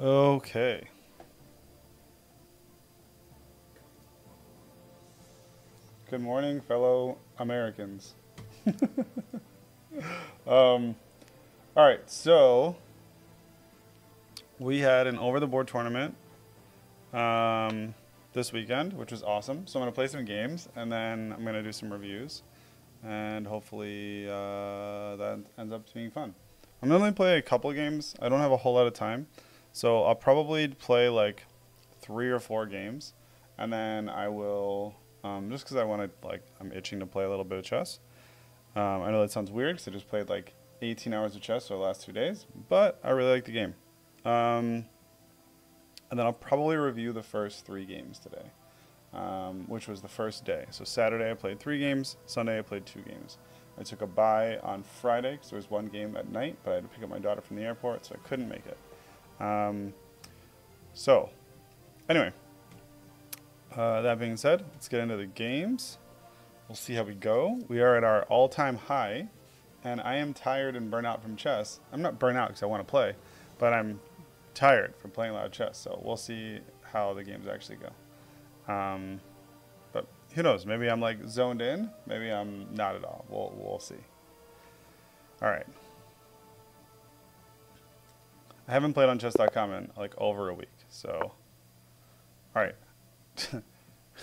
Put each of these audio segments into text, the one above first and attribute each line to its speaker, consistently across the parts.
Speaker 1: Okay. Good morning, fellow Americans. um, all right, so we had an over the board tournament um, this weekend, which was awesome. So I'm going to play some games and then I'm going to do some reviews. And hopefully uh, that ends up being fun. I'm going to only play a couple games. I don't have a whole lot of time. So I'll probably play like three or four games. And then I will, um, just because I want to, like, I'm itching to play a little bit of chess. Um, I know that sounds weird because I just played like 18 hours of chess for the last two days, but I really like the game. Um, and then I'll probably review the first three games today, um, which was the first day. So Saturday I played three games, Sunday I played two games. I took a bye on Friday because there was one game at night, but I had to pick up my daughter from the airport, so I couldn't make it. Um, so, anyway, uh, that being said, let's get into the games. We'll see how we go. We are at our all-time high, and I am tired and burnt out from chess. I'm not burnt out because I want to play, but I'm tired from playing a lot of chess. So we'll see how the games actually go. Um, but who knows? Maybe I'm like zoned in. Maybe I'm not at all. We'll we'll see. All right. I haven't played on chess.com in like over a week. So, all right. I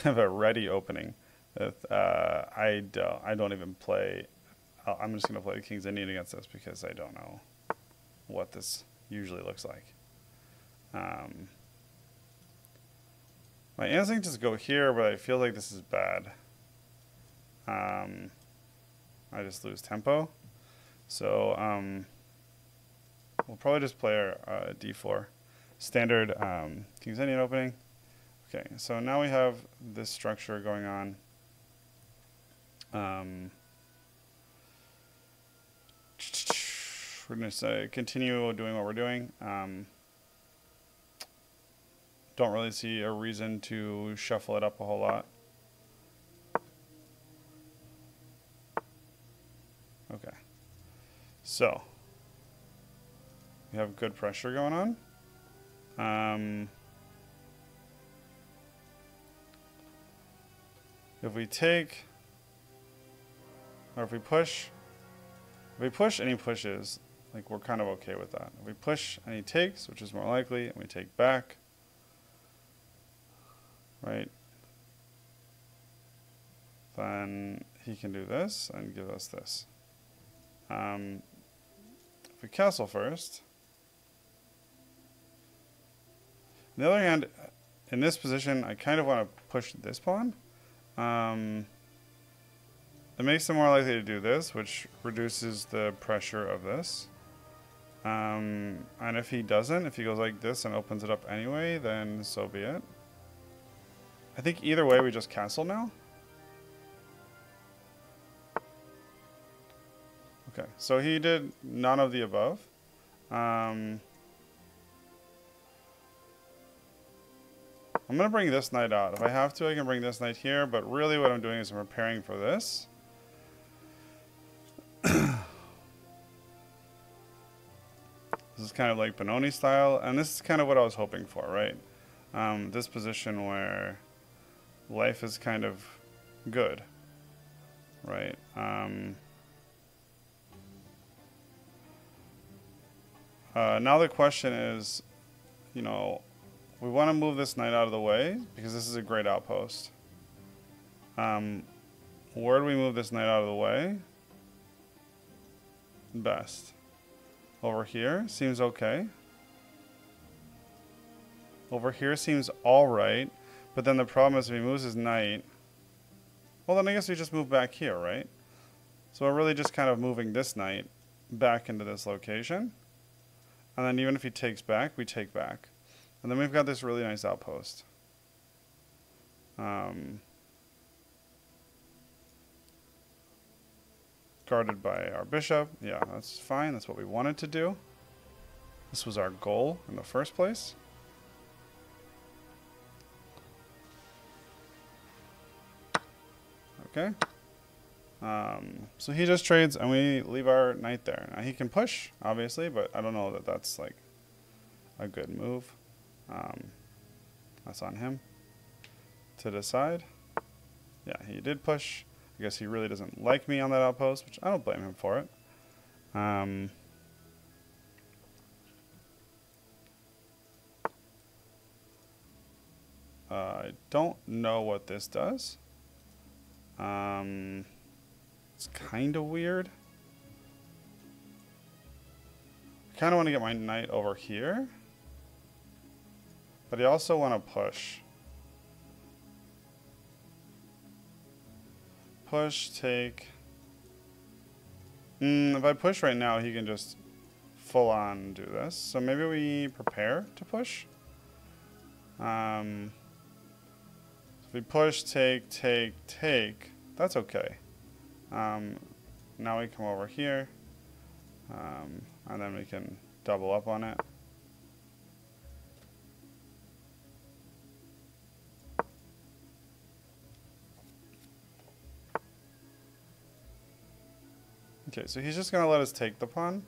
Speaker 1: have a ready opening. Uh, I don't. I don't even play. I'm just gonna play the King's Indian against this because I don't know what this usually looks like. Um, my instinct is to go here, but I feel like this is bad. Um, I just lose tempo. So um, we'll probably just play our uh, d4. Standard um, King's Indian opening. Okay, so now we have this structure going on. Um, we're going to say continue doing what we're doing. Um, don't really see a reason to shuffle it up a whole lot. Okay. So, we have good pressure going on. Um, if we take, or if we push, if we push and he pushes, like we're kind of okay with that. If we push and he takes, which is more likely, and we take back, right? Then he can do this and give us this. Um, if we castle first, on the other hand, in this position, I kind of want to push this pawn. Um, it makes them more likely to do this, which reduces the pressure of this. Um, and if he doesn't, if he goes like this and opens it up anyway, then so be it. I think either way we just castle now. Okay, so he did none of the above. Um, I'm going to bring this knight out. If I have to, I can bring this knight here, but really what I'm doing is I'm preparing for this. this is kind of like Benoni style, and this is kind of what I was hoping for, right? Um, this position where life is kind of good, right? Um, uh, now the question is, you know, we want to move this knight out of the way because this is a great outpost. Um, where do we move this knight out of the way? Best. Over here seems okay. Over here seems alright. But then the problem is if he moves his knight, well then I guess we just move back here, right? So we're really just kind of moving this knight back into this location. And then even if he takes back, we take back. And then we've got this really nice outpost. Um, guarded by our bishop. Yeah, that's fine. That's what we wanted to do. This was our goal in the first place. Okay. Um, so he just trades and we leave our knight there. Now he can push, obviously, but I don't know that that's like a good move. Um, that's on him to decide. Yeah, he did push. I guess he really doesn't like me on that outpost, which I don't blame him for it. Um, I don't know what this does. Um, it's kind of weird. I kind of want to get my knight over here. But I also want to push. Push, take. Mm, if I push right now, he can just full on do this. So maybe we prepare to push. Um, if we push, take, take, take, that's okay. Um, now we come over here, um, and then we can double up on it. Okay, so he's just going to let us take the pawn.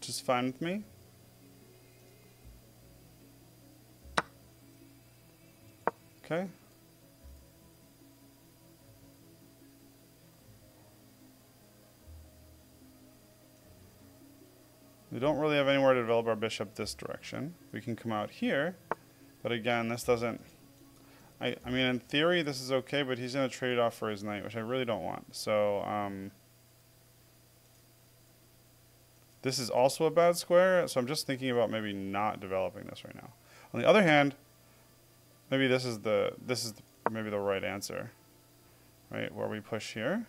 Speaker 1: Just fine with me. Okay. We don't really have anywhere to develop our bishop this direction. We can come out here, but again, this doesn't I, I mean, in theory, this is okay, but he's going to trade it off for his knight, which I really don't want. So, um, this is also a bad square, so I'm just thinking about maybe not developing this right now. On the other hand, maybe this is the this is the, maybe the right answer, right? Where we push here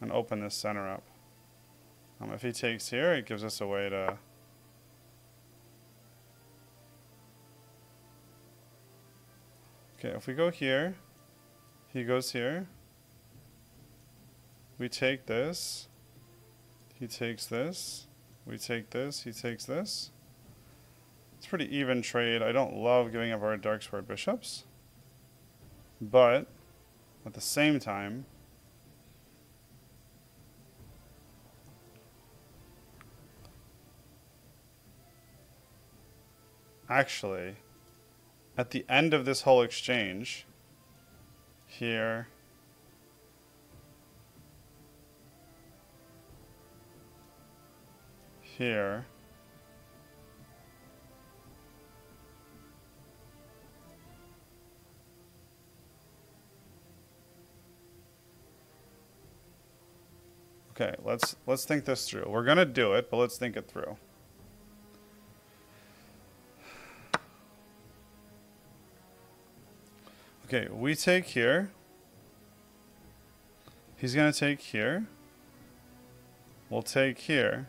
Speaker 1: and open this center up. Um, if he takes here, it gives us a way to Okay, if we go here, he goes here. We take this. He takes this. We take this. He takes this. It's pretty even trade. I don't love giving up our dark square bishops. But, at the same time, actually, at the end of this whole exchange, here, here, Okay, let's let's think this through. We're gonna do it, but let's think it through. Okay, we take here. He's going to take here. We'll take here.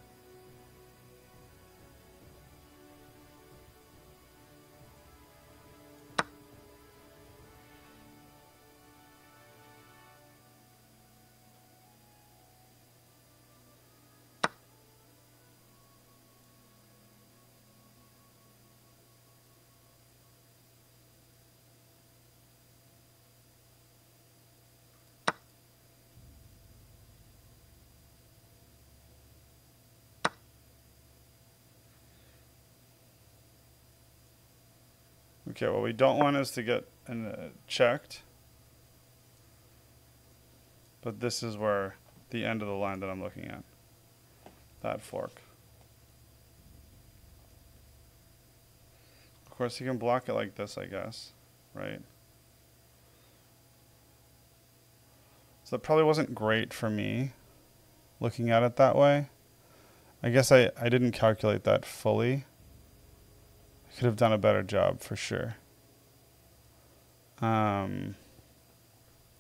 Speaker 1: Okay, what we don't want is to get uh, checked. But this is where the end of the line that I'm looking at. That fork. Of course, you can block it like this, I guess, right? So that probably wasn't great for me, looking at it that way. I guess I, I didn't calculate that fully. Could have done a better job for sure. Um,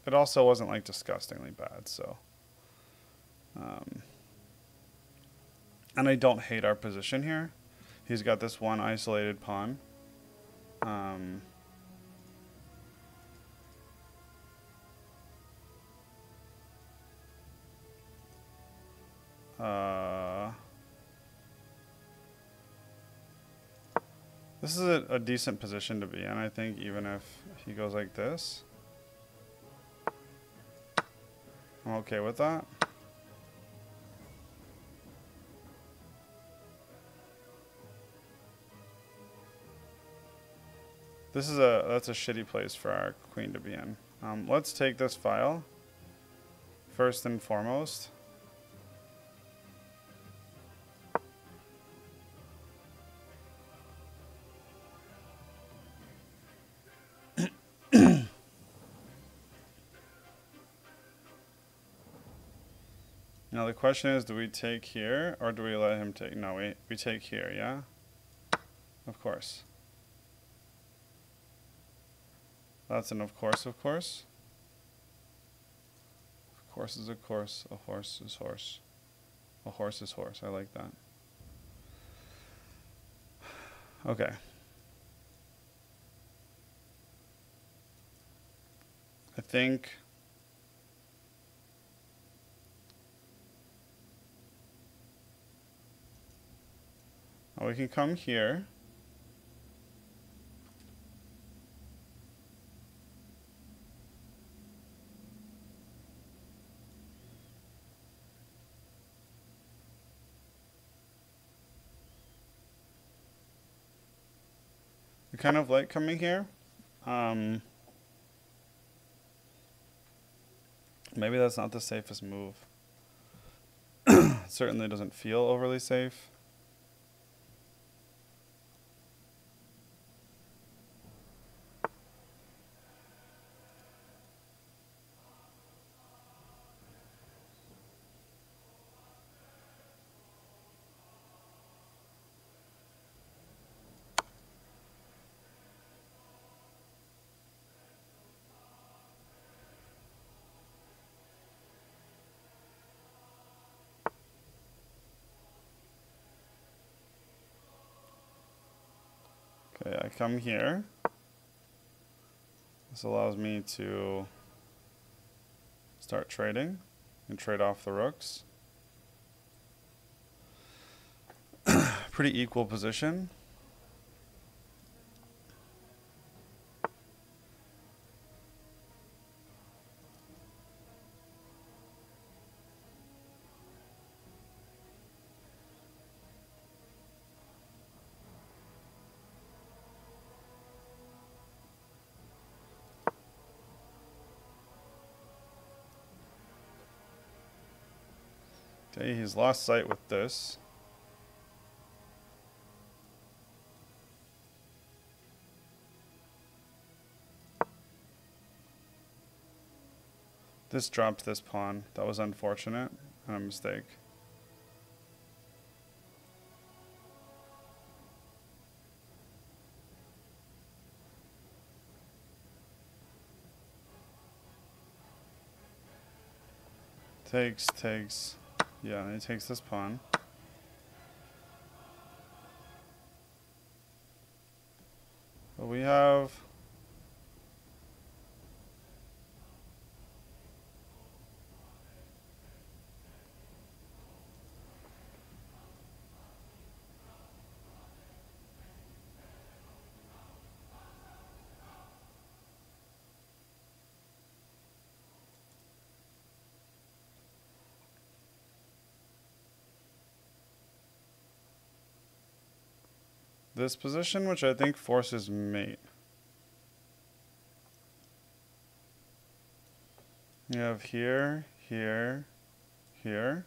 Speaker 1: it also wasn't like disgustingly bad, so. Um, and I don't hate our position here. He's got this one isolated pawn. Um, uh, This is a, a, decent position to be in, I think, even if he goes like this. I'm okay with that. This is a, that's a shitty place for our queen to be in. Um, let's take this file, first and foremost. The question is, do we take here or do we let him take? No, we, we take here, yeah? Of course. That's an of course, of course. Of course is a course, a horse is horse. A horse is horse, I like that. Okay. I think Now we can come here. I kind of like coming here. Um, maybe that's not the safest move. certainly doesn't feel overly safe. I come here. This allows me to start trading and trade off the rooks. Pretty equal position. He's lost sight with this. This dropped this pawn. That was unfortunate and a mistake. Takes, takes. Yeah, and he takes this pawn. But we have... this position, which I think forces mate. You have here, here, here.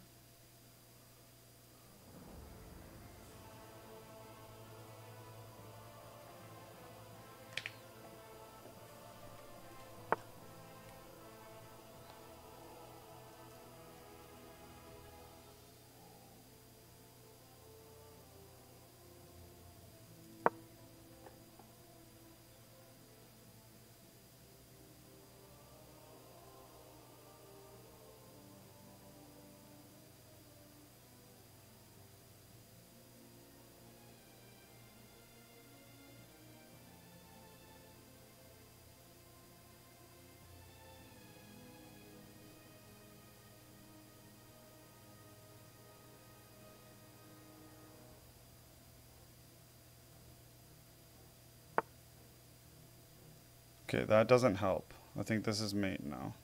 Speaker 1: Okay, that doesn't help. I think this is mate now.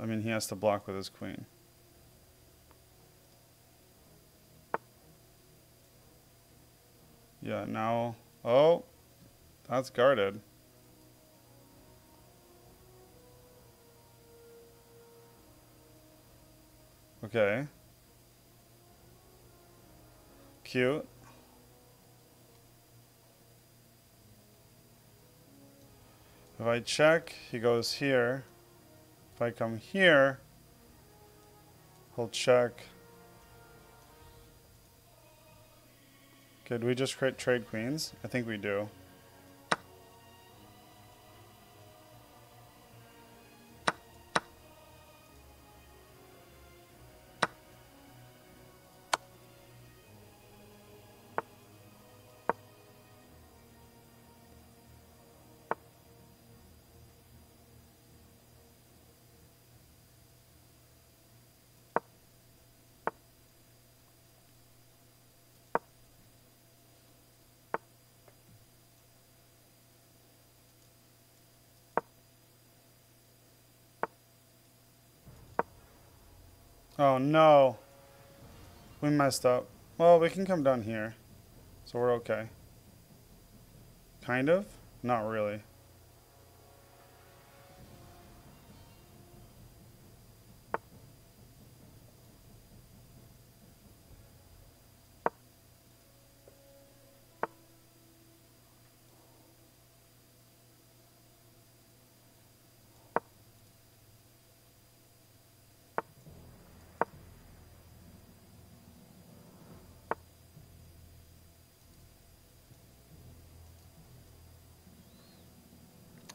Speaker 1: I mean, he has to block with his queen. Yeah, now... Oh, that's guarded. Okay. Cute. If I check, he goes here. If I come here, he'll check. Okay, we just create trade queens? I think we do. Oh no. We messed up. Well, we can come down here. So we're okay. Kind of? Not really.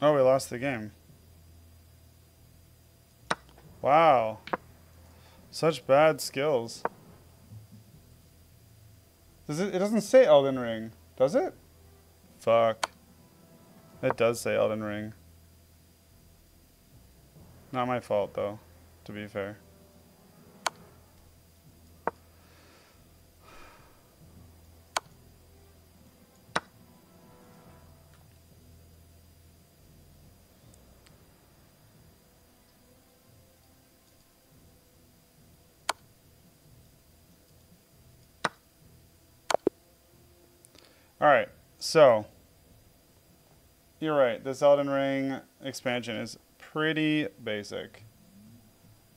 Speaker 1: Oh, we lost the game. Wow. Such bad skills. Does it, it doesn't say Elden Ring, does it? Fuck. It does say Elden Ring. Not my fault, though, to be fair. All right, so you're right. This Elden Ring expansion is pretty basic.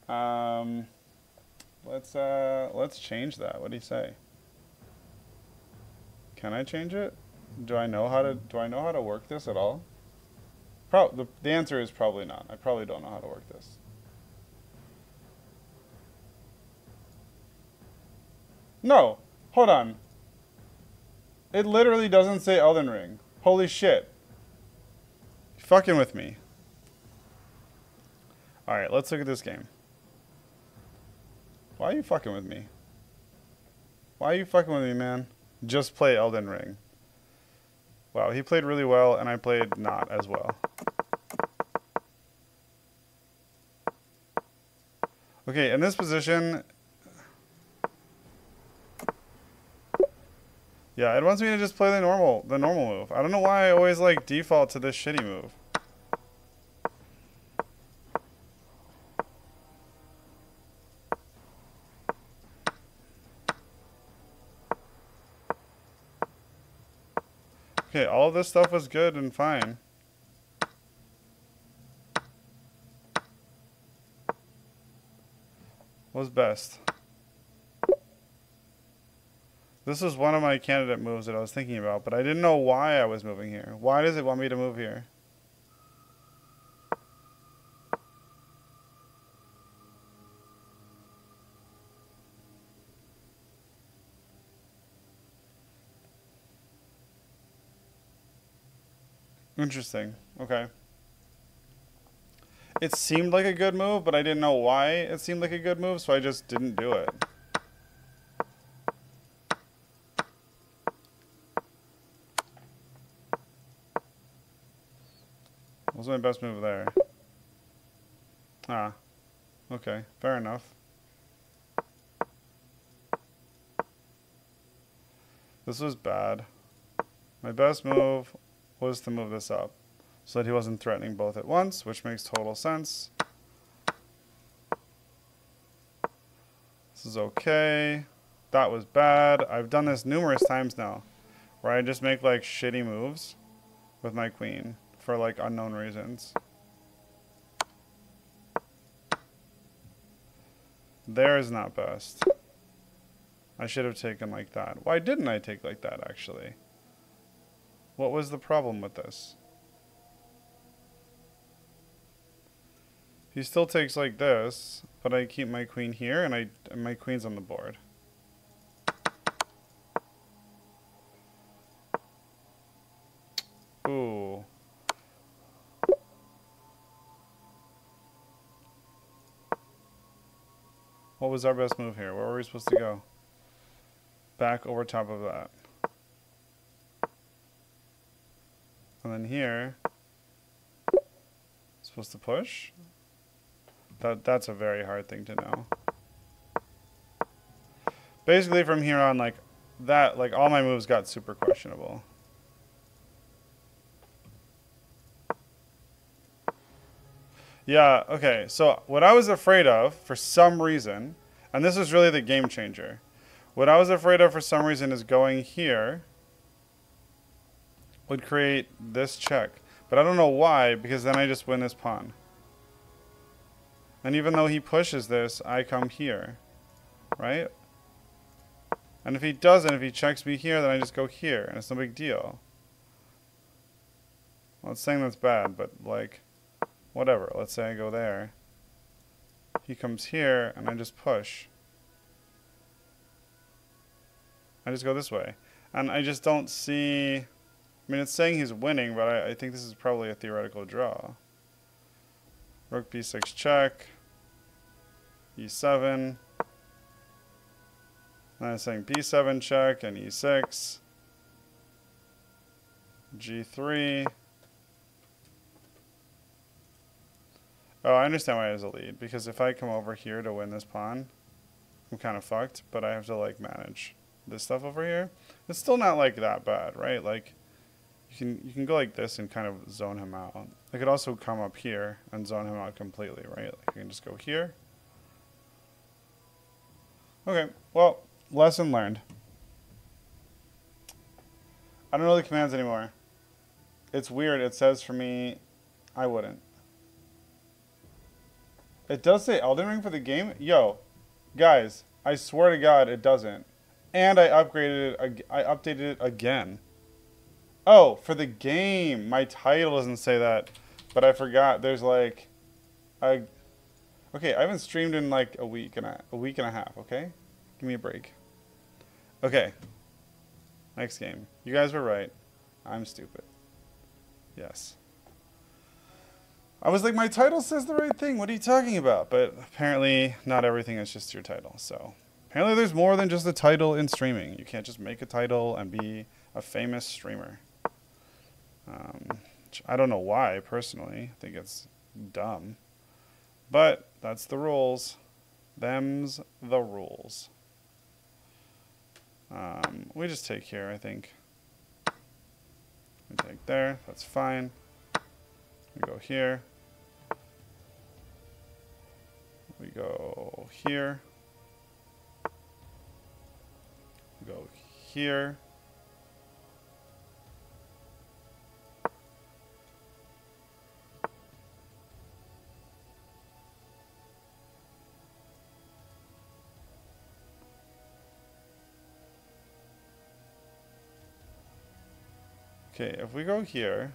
Speaker 1: Um, let's uh, let's change that. What do you say? Can I change it? Do I know how to do I know how to work this at all? Pro the, the answer is probably not. I probably don't know how to work this. No, hold on. It literally doesn't say Elden Ring. Holy shit. You're fucking with me. Alright, let's look at this game. Why are you fucking with me? Why are you fucking with me, man? Just play Elden Ring. Wow, he played really well, and I played not as well. Okay, in this position, Yeah, it wants me to just play the normal, the normal move. I don't know why I always like default to this shitty move. Okay, all this stuff was good and fine. What was best? This is one of my candidate moves that I was thinking about, but I didn't know why I was moving here. Why does it want me to move here? Interesting. Okay. It seemed like a good move, but I didn't know why it seemed like a good move, so I just didn't do it. My best move there? Ah. Okay, fair enough. This was bad. My best move was to move this up so that he wasn't threatening both at once, which makes total sense. This is okay. That was bad. I've done this numerous times now. Where I just make like shitty moves with my queen for like unknown reasons. There is not best. I should have taken like that. Why didn't I take like that, actually? What was the problem with this? He still takes like this, but I keep my queen here, and I my queen's on the board. Ooh. What was our best move here? Where were we supposed to go? Back over top of that. And then here, supposed to push. That that's a very hard thing to know. Basically, from here on, like that, like all my moves got super questionable. Yeah, okay. So what I was afraid of for some reason, and this is really the game changer. What I was afraid of for some reason is going here would create this check. But I don't know why, because then I just win this pawn. And even though he pushes this, I come here. Right? And if he doesn't, if he checks me here, then I just go here, and it's no big deal. Well, it's saying that's bad, but like, whatever. Let's say I go there. He comes here, and I just push. I just go this way. And I just don't see... I mean, it's saying he's winning, but I, I think this is probably a theoretical draw. Rook b6 check. e7. And I'm saying b7 check and e6. g3. Oh, I understand why it has a lead. Because if I come over here to win this pawn, I'm kind of fucked. But I have to, like, manage this stuff over here. It's still not, like, that bad, right? Like, you can you can go like this and kind of zone him out. I could also come up here and zone him out completely, right? Like you can just go here. Okay, well, lesson learned. I don't know the commands anymore. It's weird. It says for me, I wouldn't. It does say Elden Ring for the game? Yo, guys, I swear to God, it doesn't. And I upgraded it, I updated it again. Oh, for the game. My title doesn't say that, but I forgot. There's like, I, okay. I haven't streamed in like a week and a, a week and a half. Okay, give me a break. Okay. Next game. You guys were right. I'm stupid. Yes. I was like, my title says the right thing. What are you talking about? But apparently, not everything is just your title. So apparently, there's more than just a title in streaming. You can't just make a title and be a famous streamer. Um, I don't know why, personally. I think it's dumb. But that's the rules. Them's the rules. Um, we just take here, I think. We take there, that's fine. We go here. We go here. Go here. Okay, if we go here,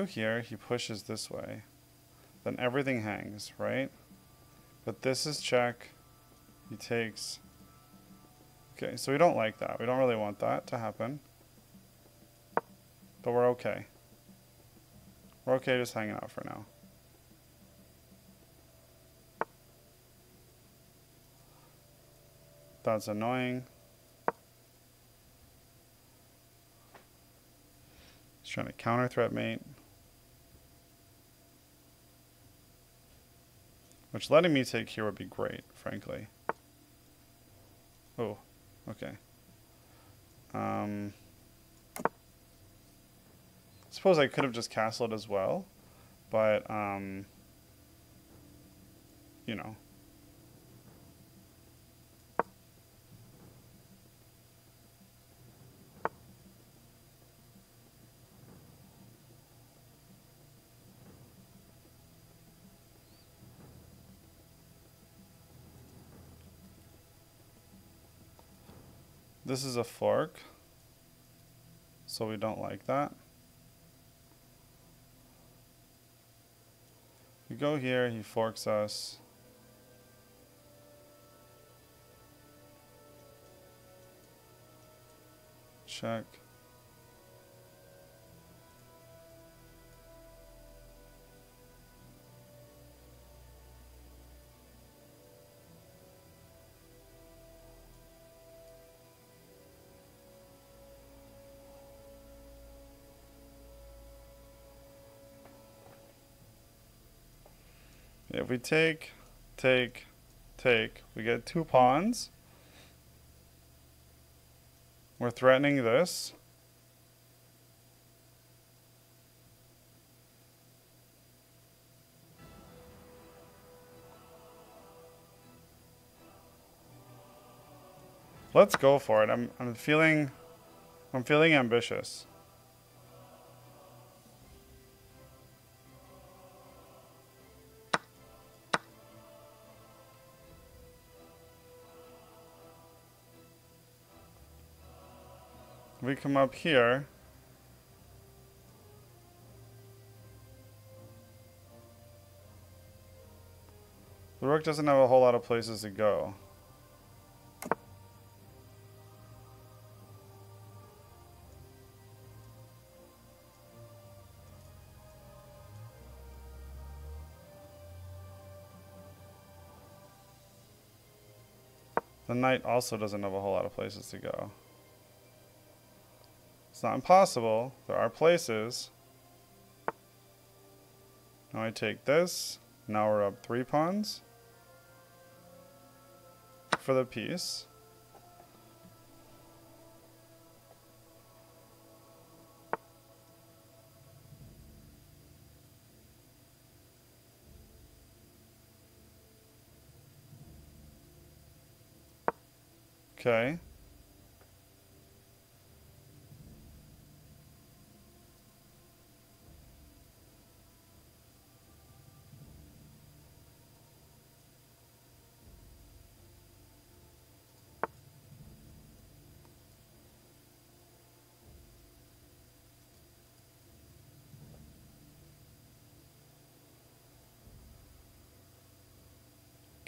Speaker 1: go here, he pushes this way, then everything hangs, right? But this is check, he takes, okay, so we don't like that. We don't really want that to happen, but we're okay. We're okay just hanging out for now. That's annoying. He's trying to counter threat mate. Which letting me take here would be great, frankly. Oh, okay. Um, suppose I could have just castled as well, but um, you know. This is a fork, so we don't like that. We go here, he forks us. Check. If we take, take, take, we get two pawns. We're threatening this. Let's go for it. I'm I'm feeling I'm feeling ambitious. Come up here, the rook doesn't have a whole lot of places to go. The knight also doesn't have a whole lot of places to go. It's not impossible. There are places. Now I take this. Now we're up three pawns for the piece. Okay.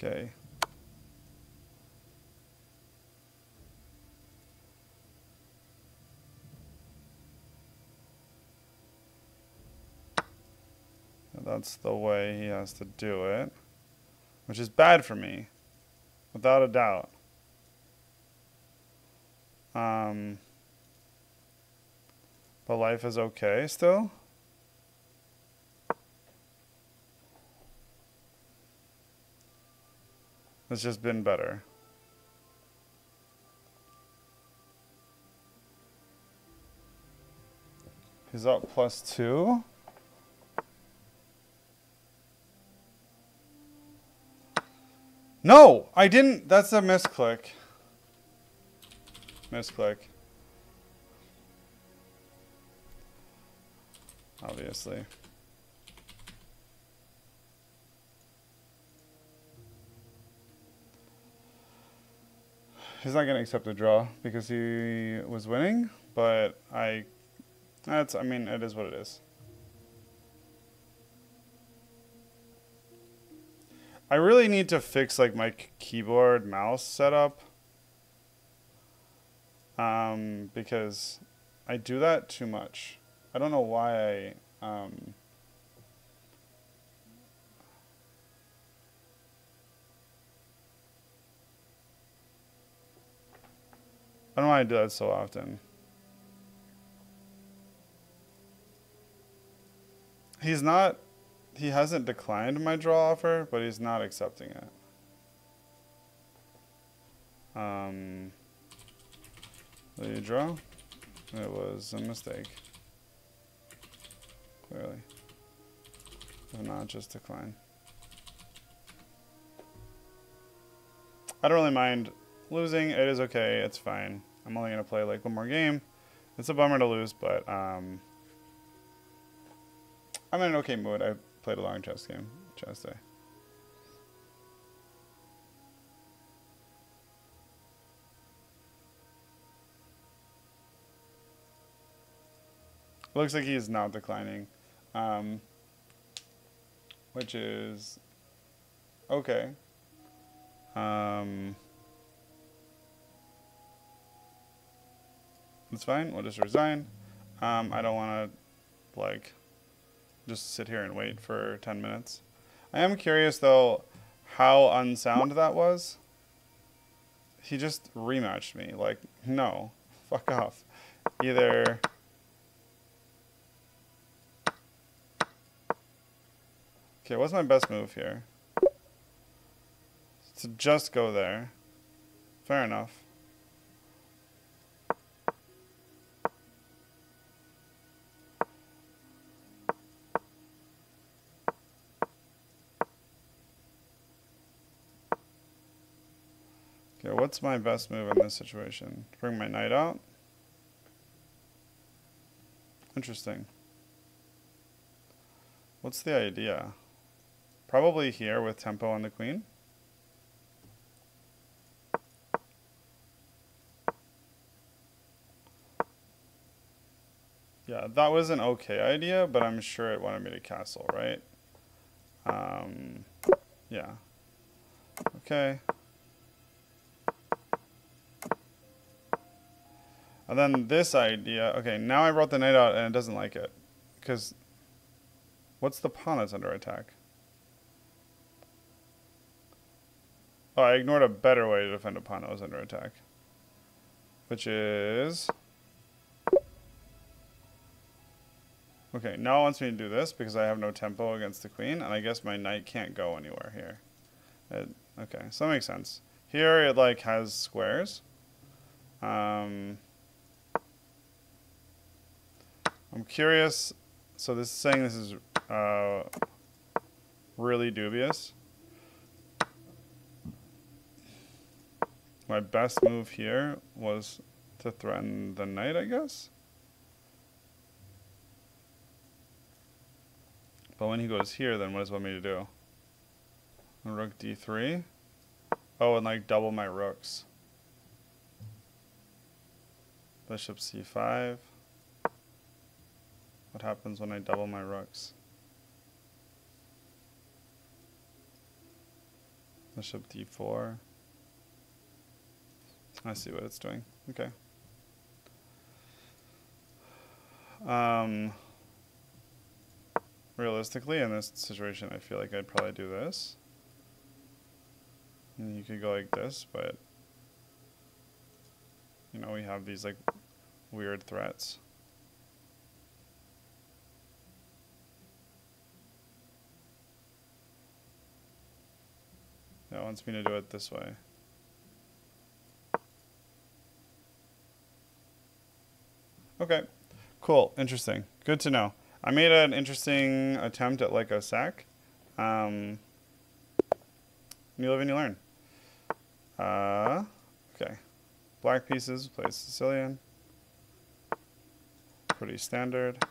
Speaker 1: Okay. That's the way he has to do it, which is bad for me, without a doubt. Um, but life is okay still. It's just been better. He's up plus two. No, I didn't. That's a misclick. Misclick. Obviously. He's not going to accept a draw because he was winning, but I, that's, I mean, it is what it is. I really need to fix like my keyboard mouse setup. Um, because I do that too much. I don't know why I, um, don't know why I do that so often. He's not, he hasn't declined my draw offer, but he's not accepting it. Um, the draw? It was a mistake. Clearly. If not, just decline. I don't really mind losing. It is okay. It's fine. I'm only going to play like one more game. It's a bummer to lose, but um, I'm in an okay mood. I played a long chess game, chess day. Looks like he's not declining, um, which is okay. Um, it's fine. We'll just resign. Um, I don't want to, like, just sit here and wait for 10 minutes. I am curious, though, how unsound that was. He just rematched me. Like, no. Fuck off. Either... Okay, what's my best move here? To just go there. Fair enough. What's my best move in this situation? Bring my knight out? Interesting. What's the idea? Probably here with tempo on the queen. Yeah, that was an okay idea, but I'm sure it wanted me to castle, right? Um, yeah. Okay. And then this idea, okay, now I brought the knight out and it doesn't like it. Because, what's the pawn that's under attack? Oh, I ignored a better way to defend a pawn that was under attack. Which is... Okay, now it wants me to do this because I have no tempo against the queen, and I guess my knight can't go anywhere here. It, okay, so that makes sense. Here it like has squares. Um, I'm curious, so this is saying this is uh, really dubious. my best move here was to threaten the knight, I guess. But when he goes here, then what does he want me to do? Rook d3. Oh, and like double my rooks. Bishop c5. What happens when I double my rooks? Bishop d4. I see what it's doing. Okay. Um, realistically, in this situation, I feel like I'd probably do this. And you could go like this, but, you know, we have these, like, weird threats. That wants me to do it this way. Okay, cool, interesting. Good to know. I made an interesting attempt at like a sack. Um, you live and you learn. Uh, okay. Black pieces, play Sicilian. Pretty standard.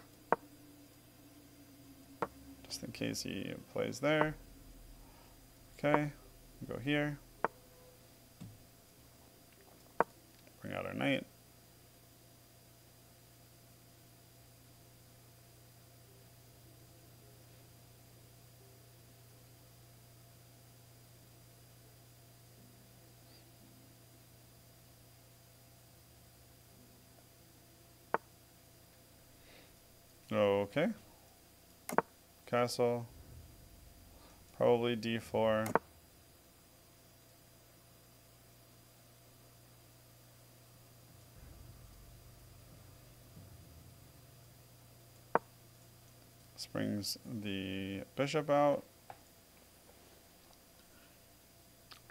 Speaker 1: Just in case he plays there. Okay, go here. Bring out our knight. Okay. Castle. Probably d4. This brings the bishop out.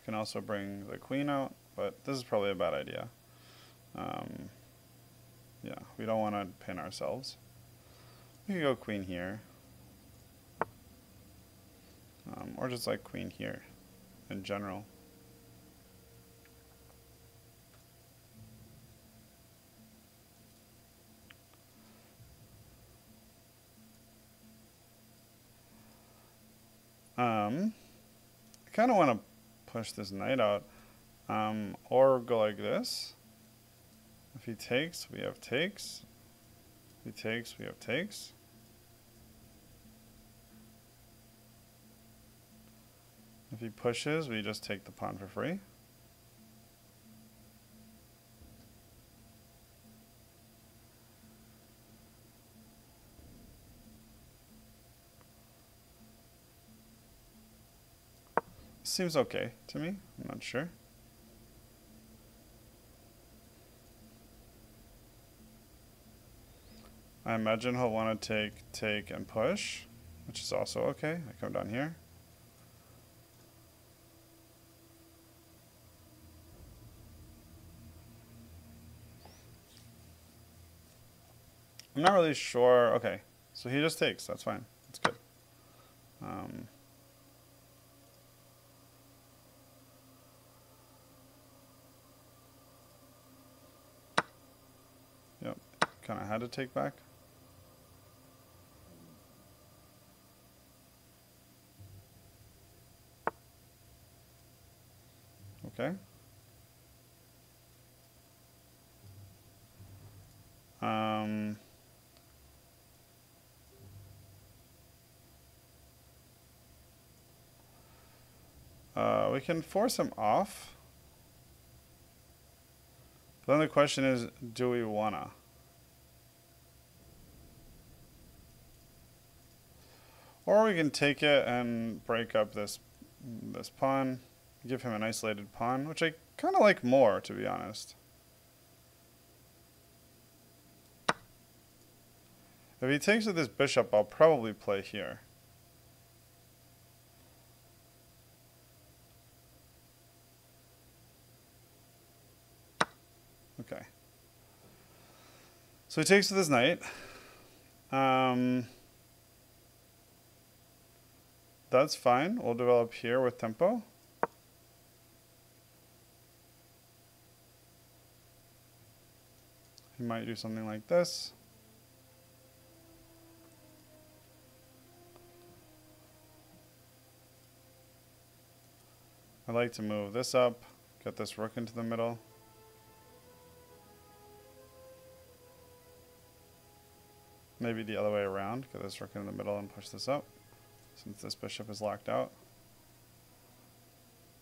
Speaker 1: can also bring the queen out, but this is probably a bad idea. Um, yeah, we don't want to pin ourselves. We could go queen here. Um, or just like queen here in general. Um, I kind of want to push this knight out. Um, or go like this. If he takes, we have takes. If he takes, we have takes. If he pushes, we just take the pawn for free. Seems okay to me. I'm not sure. I imagine he'll want to take, take, and push, which is also okay. I come down here. I'm not really sure. Okay, so he just takes. That's fine. That's good. Um, kind of had to take back. Okay. Um, uh, we can force him off. But then the question is, do we wanna? Or we can take it and break up this this pawn. Give him an isolated pawn, which I kind of like more, to be honest. If he takes with this bishop, I'll probably play here. Okay. So he takes with his knight. Um, that's fine. We'll develop here with tempo. He might do something like this. I'd like to move this up, get this rook into the middle. Maybe the other way around, get this rook in the middle and push this up, since this bishop is locked out.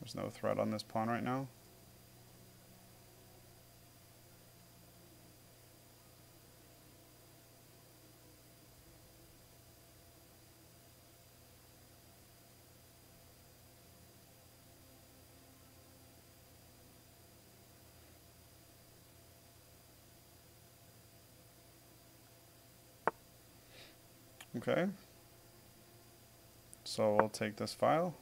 Speaker 1: There's no threat on this pawn right now. Okay. So we'll take this file.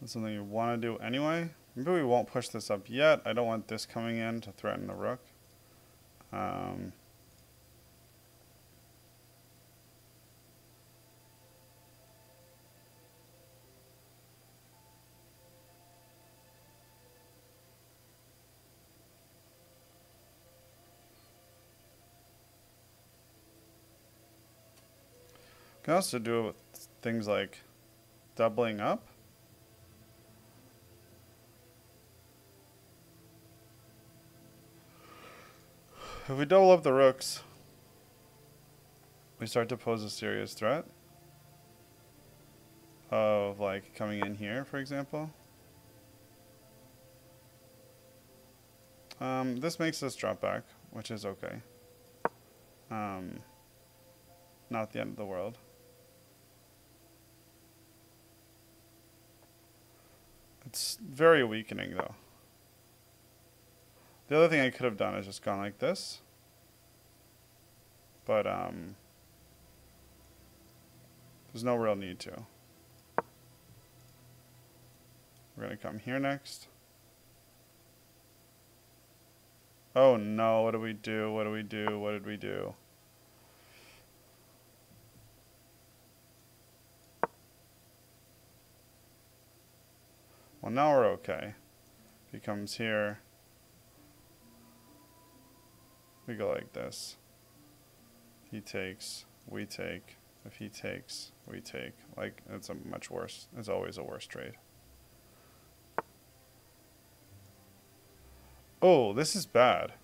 Speaker 1: That's something you want to do anyway. Maybe we won't push this up yet. I don't want this coming in to threaten the rook. Um, can also do it with things like doubling up. If we double up the rooks, we start to pose a serious threat of like coming in here, for example. Um, this makes us drop back, which is okay. Um, not the end of the world. It's very weakening though. The other thing I could have done is just gone like this. But um, there's no real need to. We're going to come here next. Oh no, what do we do? What do we do? What did we do? Well, now we're okay. If he comes here, we go like this. He takes, we take. If he takes, we take. Like, it's a much worse, it's always a worse trade. Oh, this is bad.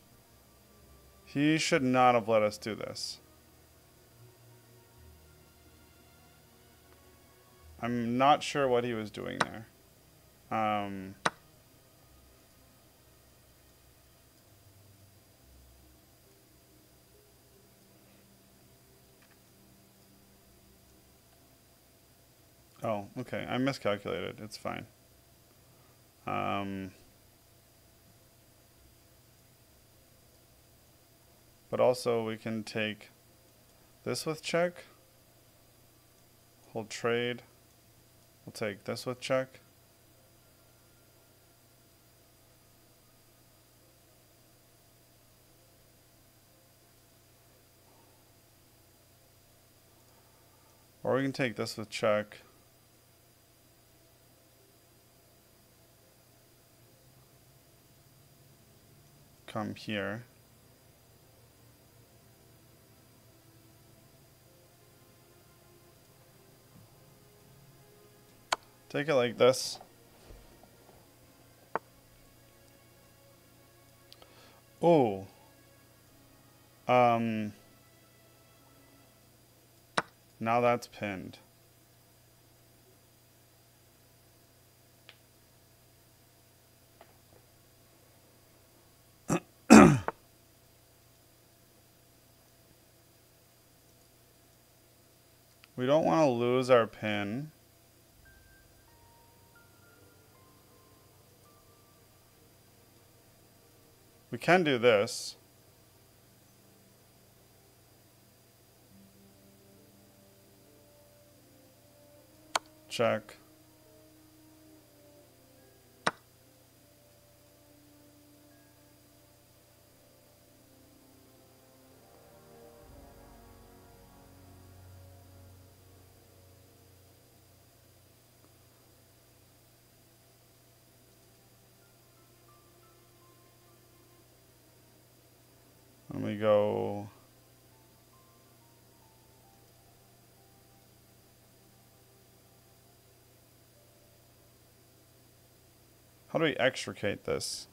Speaker 1: He should not have let us do this. I'm not sure what he was doing there. Um, oh, okay. I miscalculated. It's fine. Um, but also we can take this with check. Hold trade. We'll take this with check. Or we can take this with check. Come here. Take it like this. Oh. Um. Now that's pinned. we don't want to lose our pin. We can do this. Check. Let me go. How do we extricate this?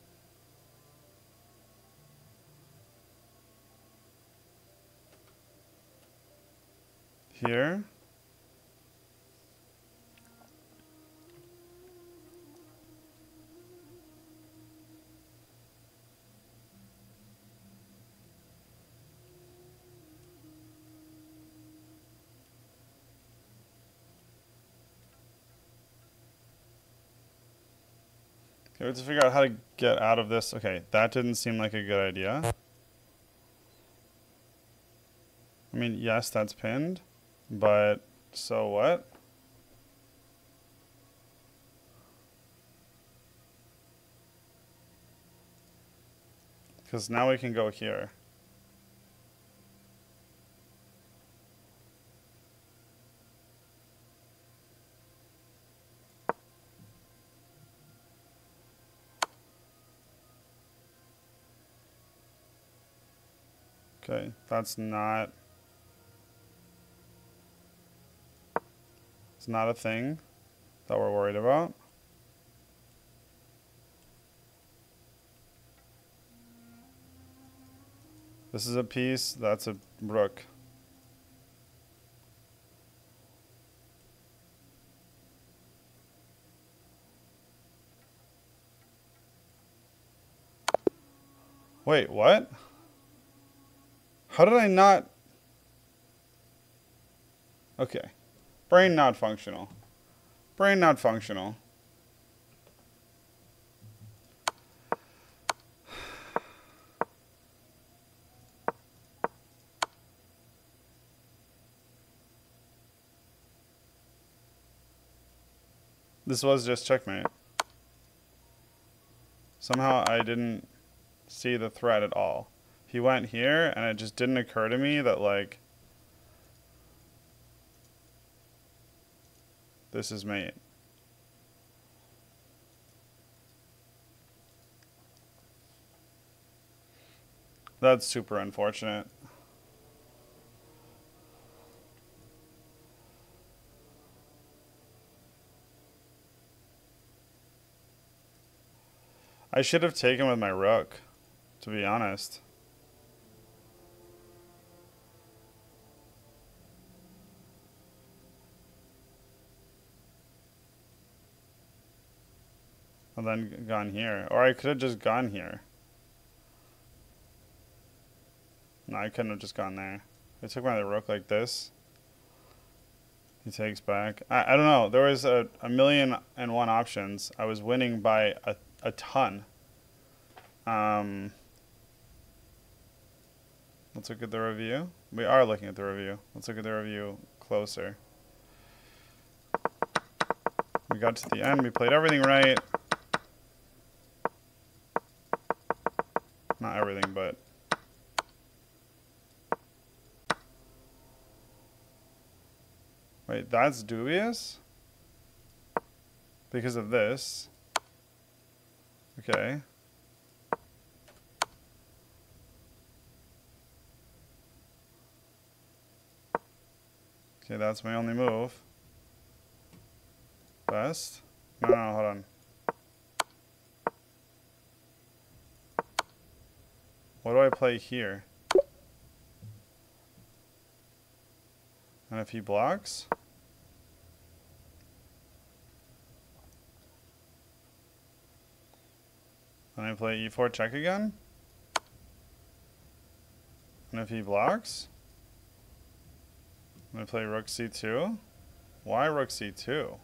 Speaker 1: Here. We have to figure out how to get out of this. Okay, that didn't seem like a good idea. I mean, yes, that's pinned, but so what? Because now we can go here. That's not... It's not a thing that we're worried about. This is a piece, that's a rook. Wait, what? How did I not? Okay. Brain not functional. Brain not functional. This was just checkmate. Somehow I didn't see the threat at all he went here, and it just didn't occur to me that, like, this is mate. That's super unfortunate. I should have taken with my rook, to be honest. And then gone here. Or I could have just gone here. No, I couldn't have just gone there. I took my other rook like this. He takes back. I, I don't know. There was a, a million and one options. I was winning by a, a ton. Um, let's look at the review. We are looking at the review. Let's look at the review closer. We got to the end. We played everything right. Not everything, but Wait, that's dubious? Because of this. Okay. Okay, that's my only move. Best. No, no, hold on. What do I play here? And if he blocks? And I play e4 check again? And if he blocks? To play rook c2. Why rook c2?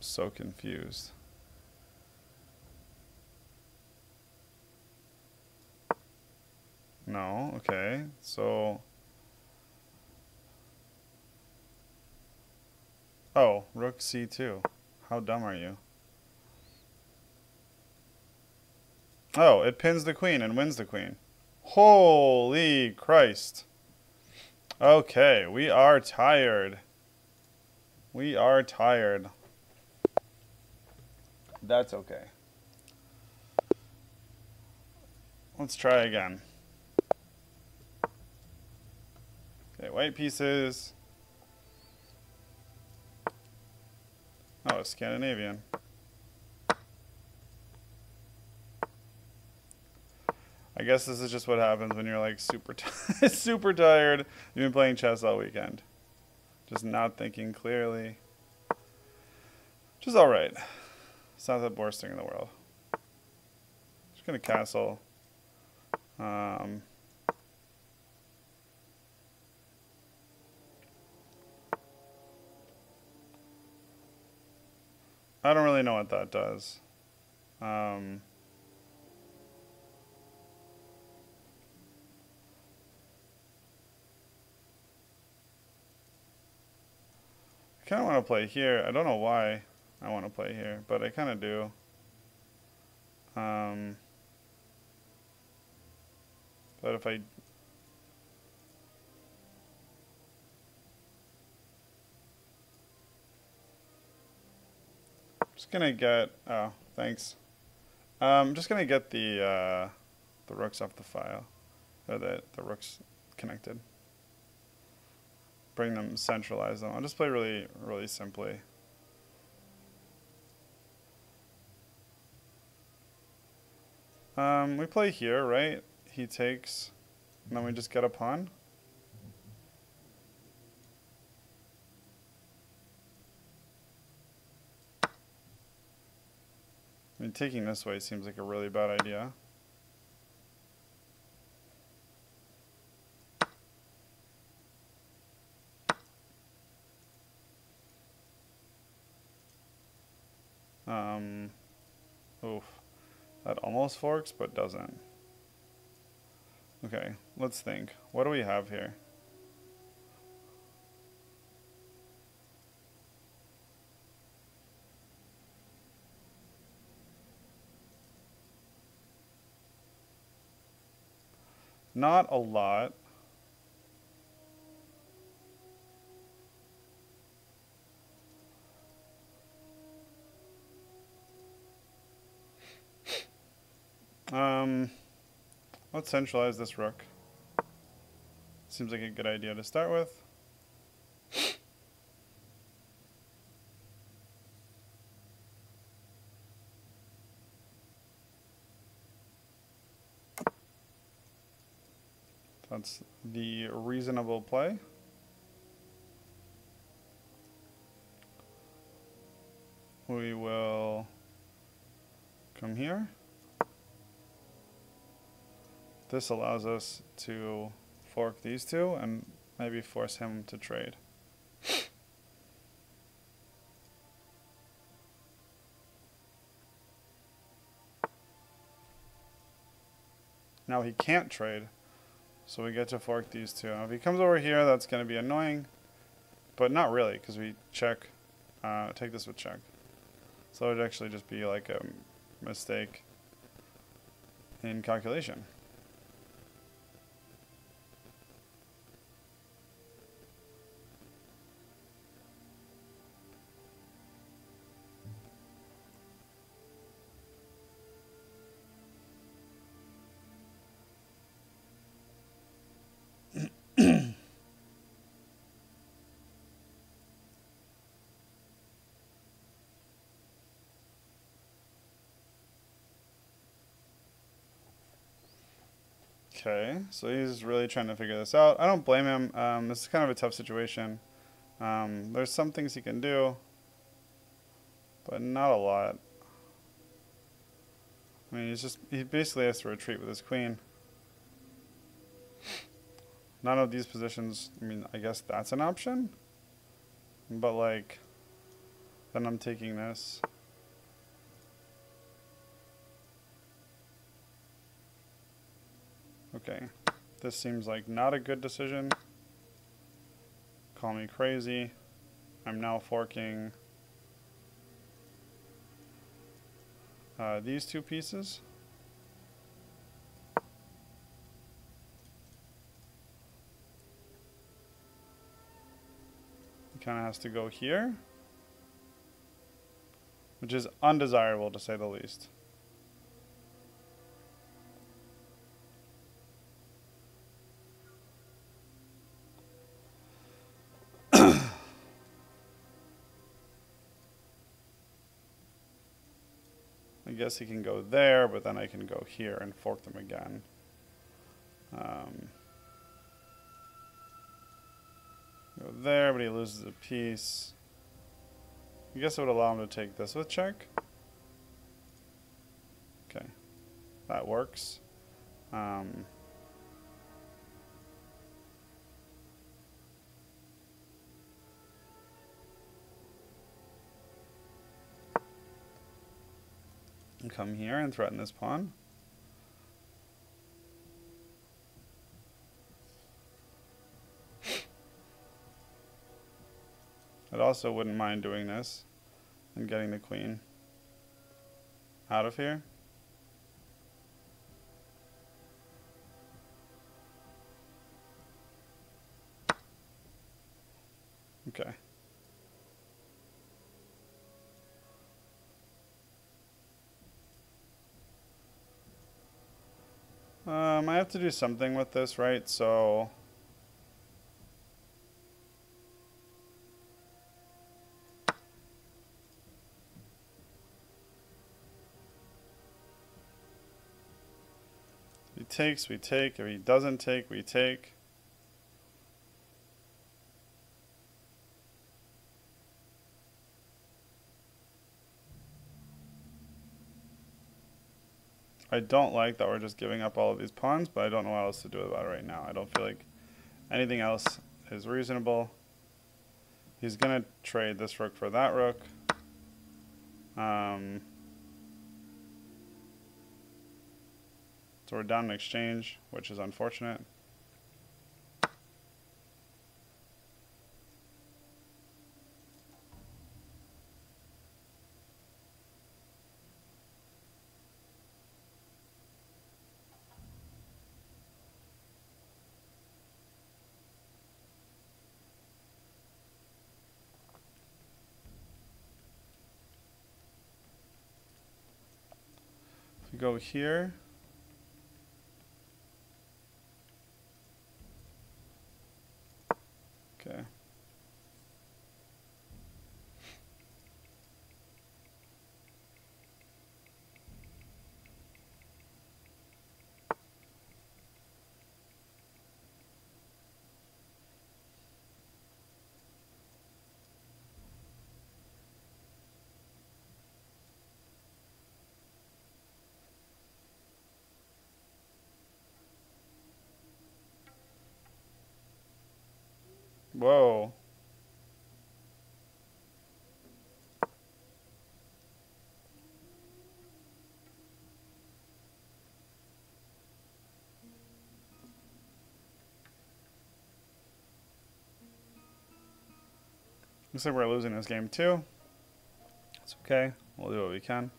Speaker 1: so confused. No, okay. So... Oh, rook c2. How dumb are you? Oh, it pins the queen and wins the queen. Holy Christ. Okay, we are tired. We are tired. That's okay. Let's try again. Okay, white pieces. Oh, Scandinavian. I guess this is just what happens when you're like super super tired. You've been playing chess all weekend. Just not thinking clearly. Which is alright. It's not the worst thing in the world. Just gonna castle. Um, I don't really know what that does. Um, I kind of want to play here. I don't know why I want to play here, but I kind of do. Um, but if I just gonna get oh thanks. I'm um, just gonna get the uh, the rooks off the file or the the rooks connected. Bring them centralize them. I'll just play really really simply. Um, we play here right? He takes and then we just get a pawn I mean, taking this way seems like a really bad idea. Um, oof. That almost forks, but doesn't. Okay, let's think. What do we have here? Not a lot. Um, let's centralize this rook. Seems like a good idea to start with. That's the reasonable play. We will come here. This allows us to fork these two and maybe force him to trade. Now he can't trade, so we get to fork these two. If he comes over here, that's going to be annoying, but not really, because we check, uh, take this with check. So it would actually just be like a mistake in calculation. Okay, so he's really trying to figure this out. I don't blame him. Um, this is kind of a tough situation. Um, there's some things he can do, but not a lot. I mean, he's just, he basically has to retreat with his queen. None of these positions, I mean, I guess that's an option. But like, then I'm taking this. Okay, this seems like not a good decision. Call me crazy. I'm now forking uh, these two pieces. It kind of has to go here, which is undesirable to say the least. Guess he can go there, but then I can go here and fork them again. Um, go there, but he loses a piece. I guess it would allow him to take this with check. Okay, that works. Um, come here and threaten this pawn. I also wouldn't mind doing this and getting the queen out of here. Okay. Um, I have to do something with this, right? So... If he takes, we take. If he doesn't take, we take. I don't like that we're just giving up all of these pawns, but I don't know what else to do about it right now. I don't feel like anything else is reasonable. He's going to trade this rook for that rook. Um, so we're down in exchange, which is unfortunate. Go here. Looks like we're losing this game too. It's okay. We'll do what we can.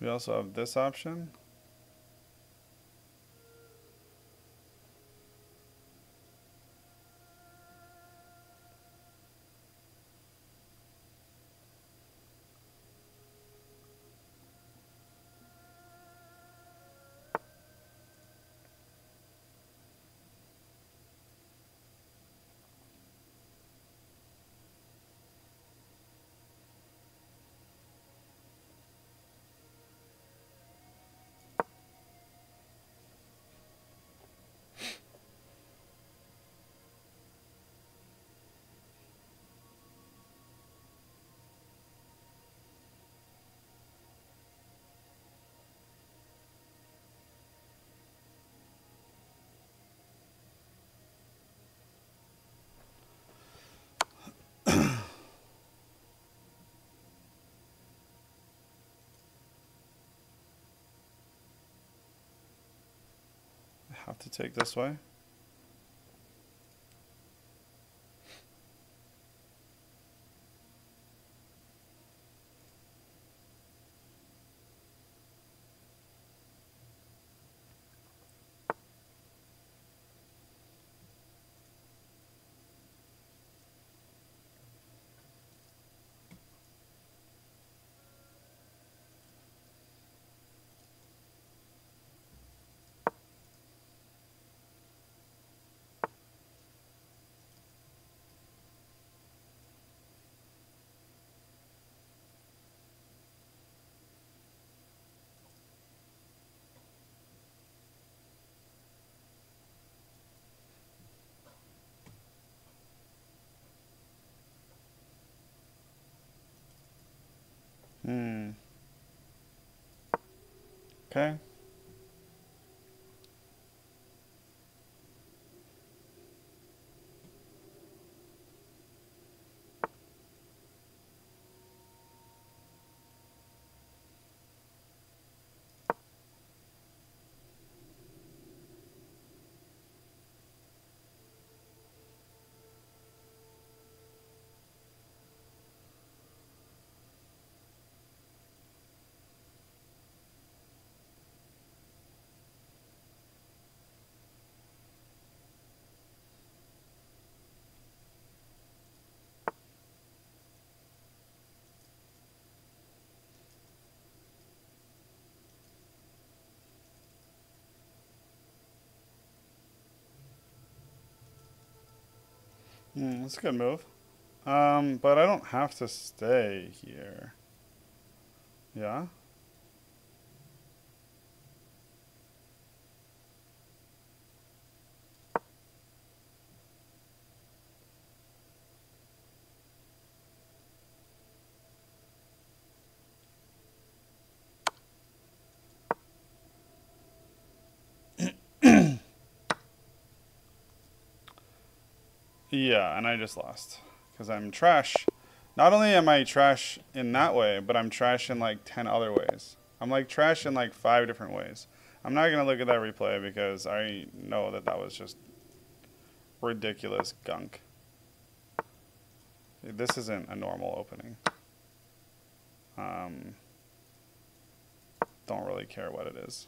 Speaker 1: We also have this option. Have to take this way. Okay. Hmm, that's a good move. Um, but I don't have to stay here. Yeah? Yeah, and I just lost because I'm trash. Not only am I trash in that way, but I'm trash in like 10 other ways. I'm like trash in like five different ways. I'm not going to look at that replay because I know that that was just ridiculous gunk. This isn't a normal opening. Um, don't really care what it is.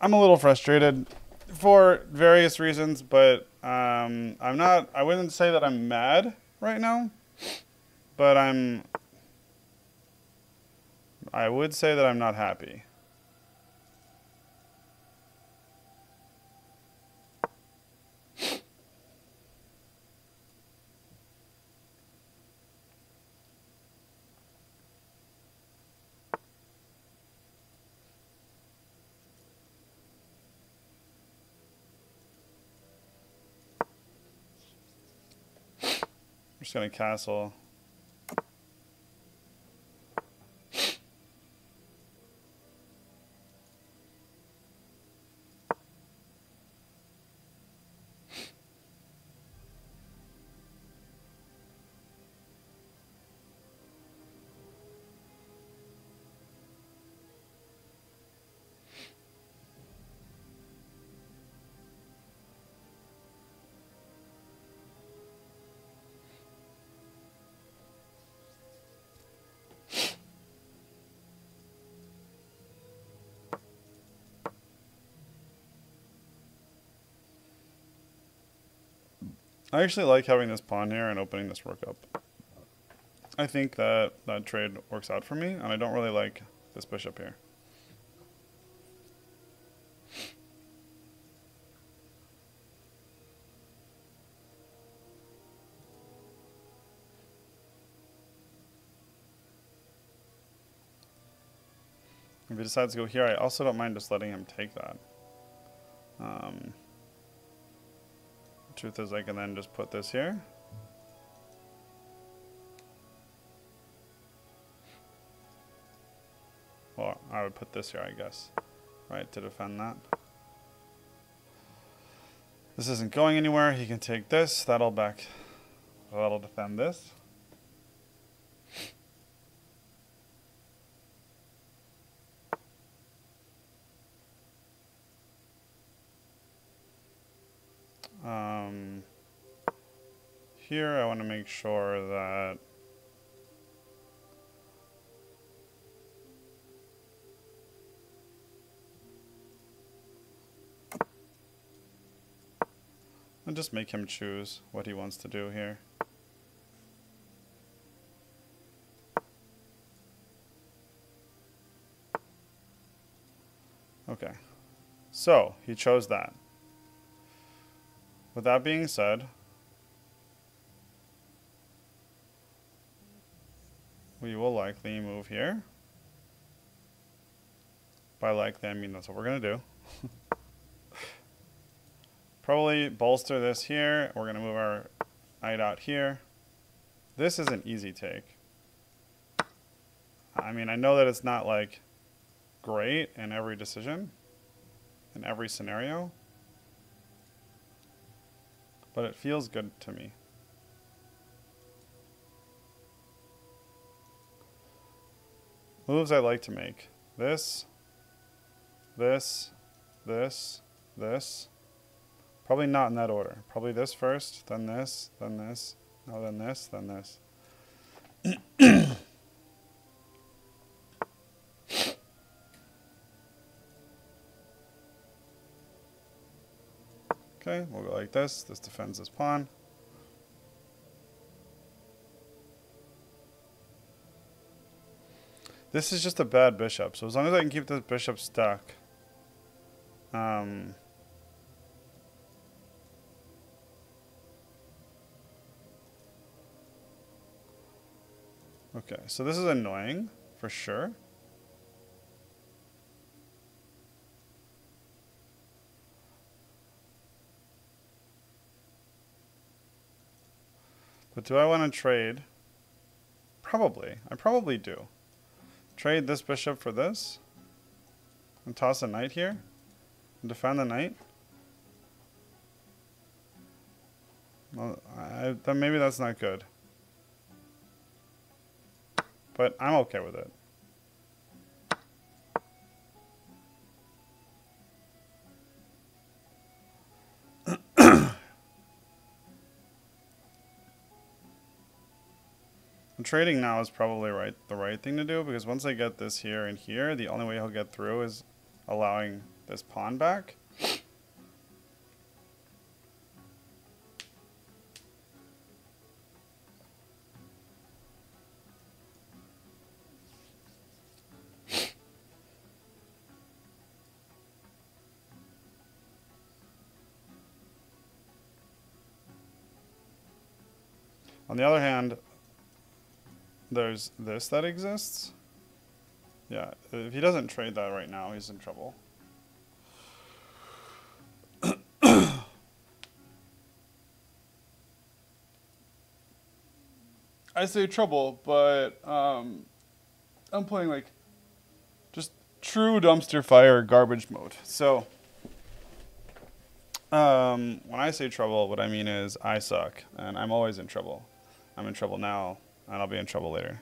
Speaker 1: I'm a little frustrated for various reasons, but um, I'm not. I wouldn't say that I'm mad right now. but I'm. I would say that I'm not happy. I'm just gonna castle. I actually like having this pawn here and opening this rook up. I think that that trade works out for me, and I don't really like this bishop here. If he decides to go here, I also don't mind just letting him take that. Um, truth is I can then just put this here. Well, I would put this here, I guess, right, to defend that. This isn't going anywhere. He can take this. That'll back. That'll defend this. Here I want to make sure that and just make him choose what he wants to do here. Okay, so he chose that. With that being said, we will likely move here. By likely, I mean that's what we're going to do. Probably bolster this here. We're going to move our knight out here. This is an easy take. I mean, I know that it's not like great in every decision, in every scenario but it feels good to me. Moves I like to make. This, this, this, this. Probably not in that order. Probably this first, then this, then this, no, then this, then this. Okay, we'll go like this. This defends this pawn. This is just a bad bishop, so as long as I can keep this bishop stuck. Um, okay, so this is annoying, for sure. But do I want to trade? Probably. I probably do. Trade this bishop for this. And toss a knight here. And defend the knight. Well, I, maybe that's not good. But I'm okay with it. Trading now is probably right the right thing to do because once I get this here and here, the only way he'll get through is allowing this pawn back. On the other hand, there's this that exists. Yeah, if he doesn't trade that right now, he's in trouble. I say trouble, but um, I'm playing like just true dumpster fire garbage mode. So um, when I say trouble, what I mean is I suck, and I'm always in trouble. I'm in trouble now, and I'll be in trouble later.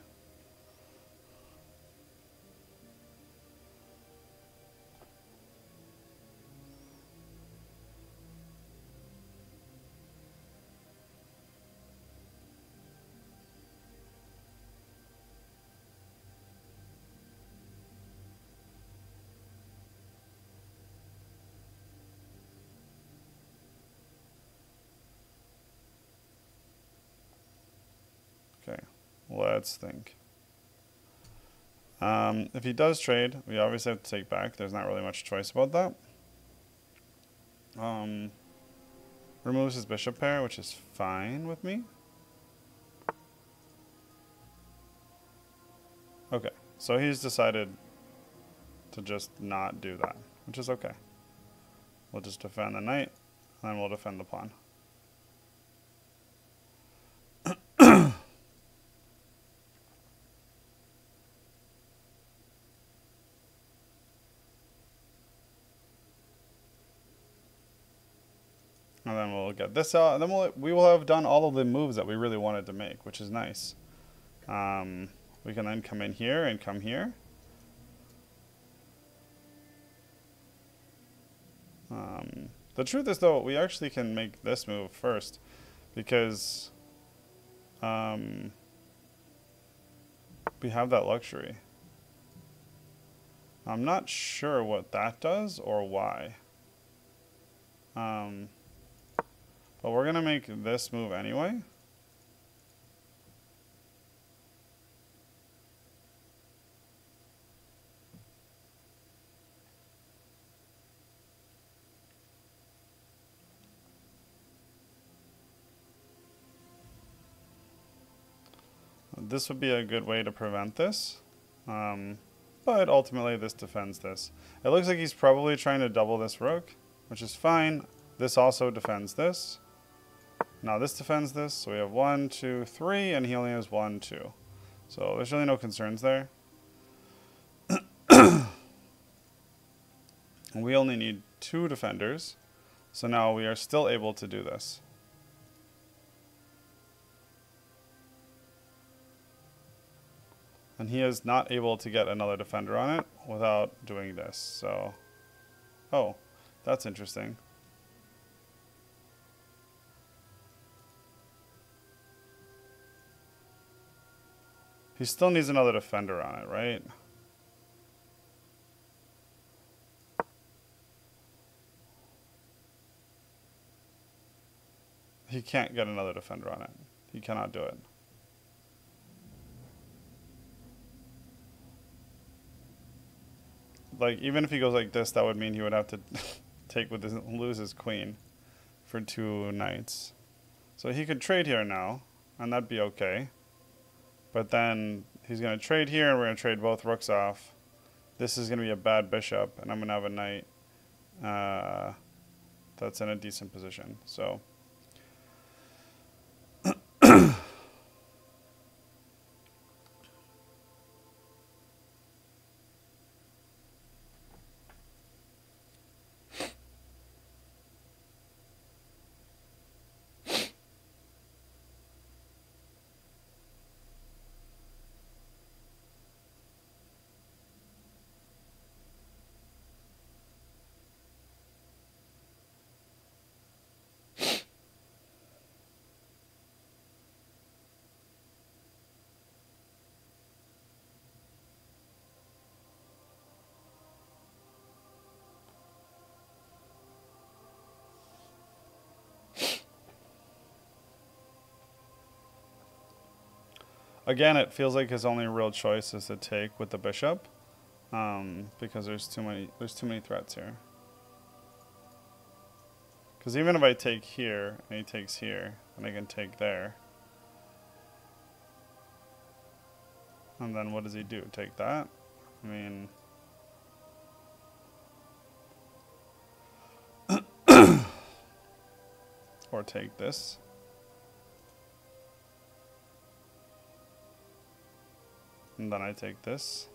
Speaker 1: Let's think. Um, if he does trade, we obviously have to take back. There's not really much choice about that. Um, removes his bishop pair, which is fine with me. Okay, so he's decided to just not do that, which is okay. We'll just defend the knight, and then we'll defend the pawn. And then we'll get this out, and then we'll, we will have done all of the moves that we really wanted to make, which is nice. Um, we can then come in here and come here. Um, the truth is, though, we actually can make this move first, because um, we have that luxury. I'm not sure what that does or why. Um, but we're going to make this move anyway. This would be a good way to prevent this. Um, but ultimately this defends this. It looks like he's probably trying to double this rook, which is fine. This also defends this. Now this defends this, so we have one, two, three, and he only has one, two. So there's really no concerns there. we only need two defenders, so now we are still able to do this. And he is not able to get another defender on it without doing this, so... Oh, that's interesting. He still needs another defender on it, right? He can't get another defender on it. He cannot do it. Like, even if he goes like this, that would mean he would have to take with his, lose his queen for two knights. So he could trade here now, and that'd be okay. But then he's going to trade here, and we're going to trade both rooks off. This is going to be a bad bishop, and I'm going to have a knight uh, that's in a decent position. So. again, it feels like his only real choice is to take with the bishop, um, because there's too many there's too many threats here. Because even if I take here and he takes here, and I can take there. And then what does he do? Take that? I mean. or take this. And then I take this.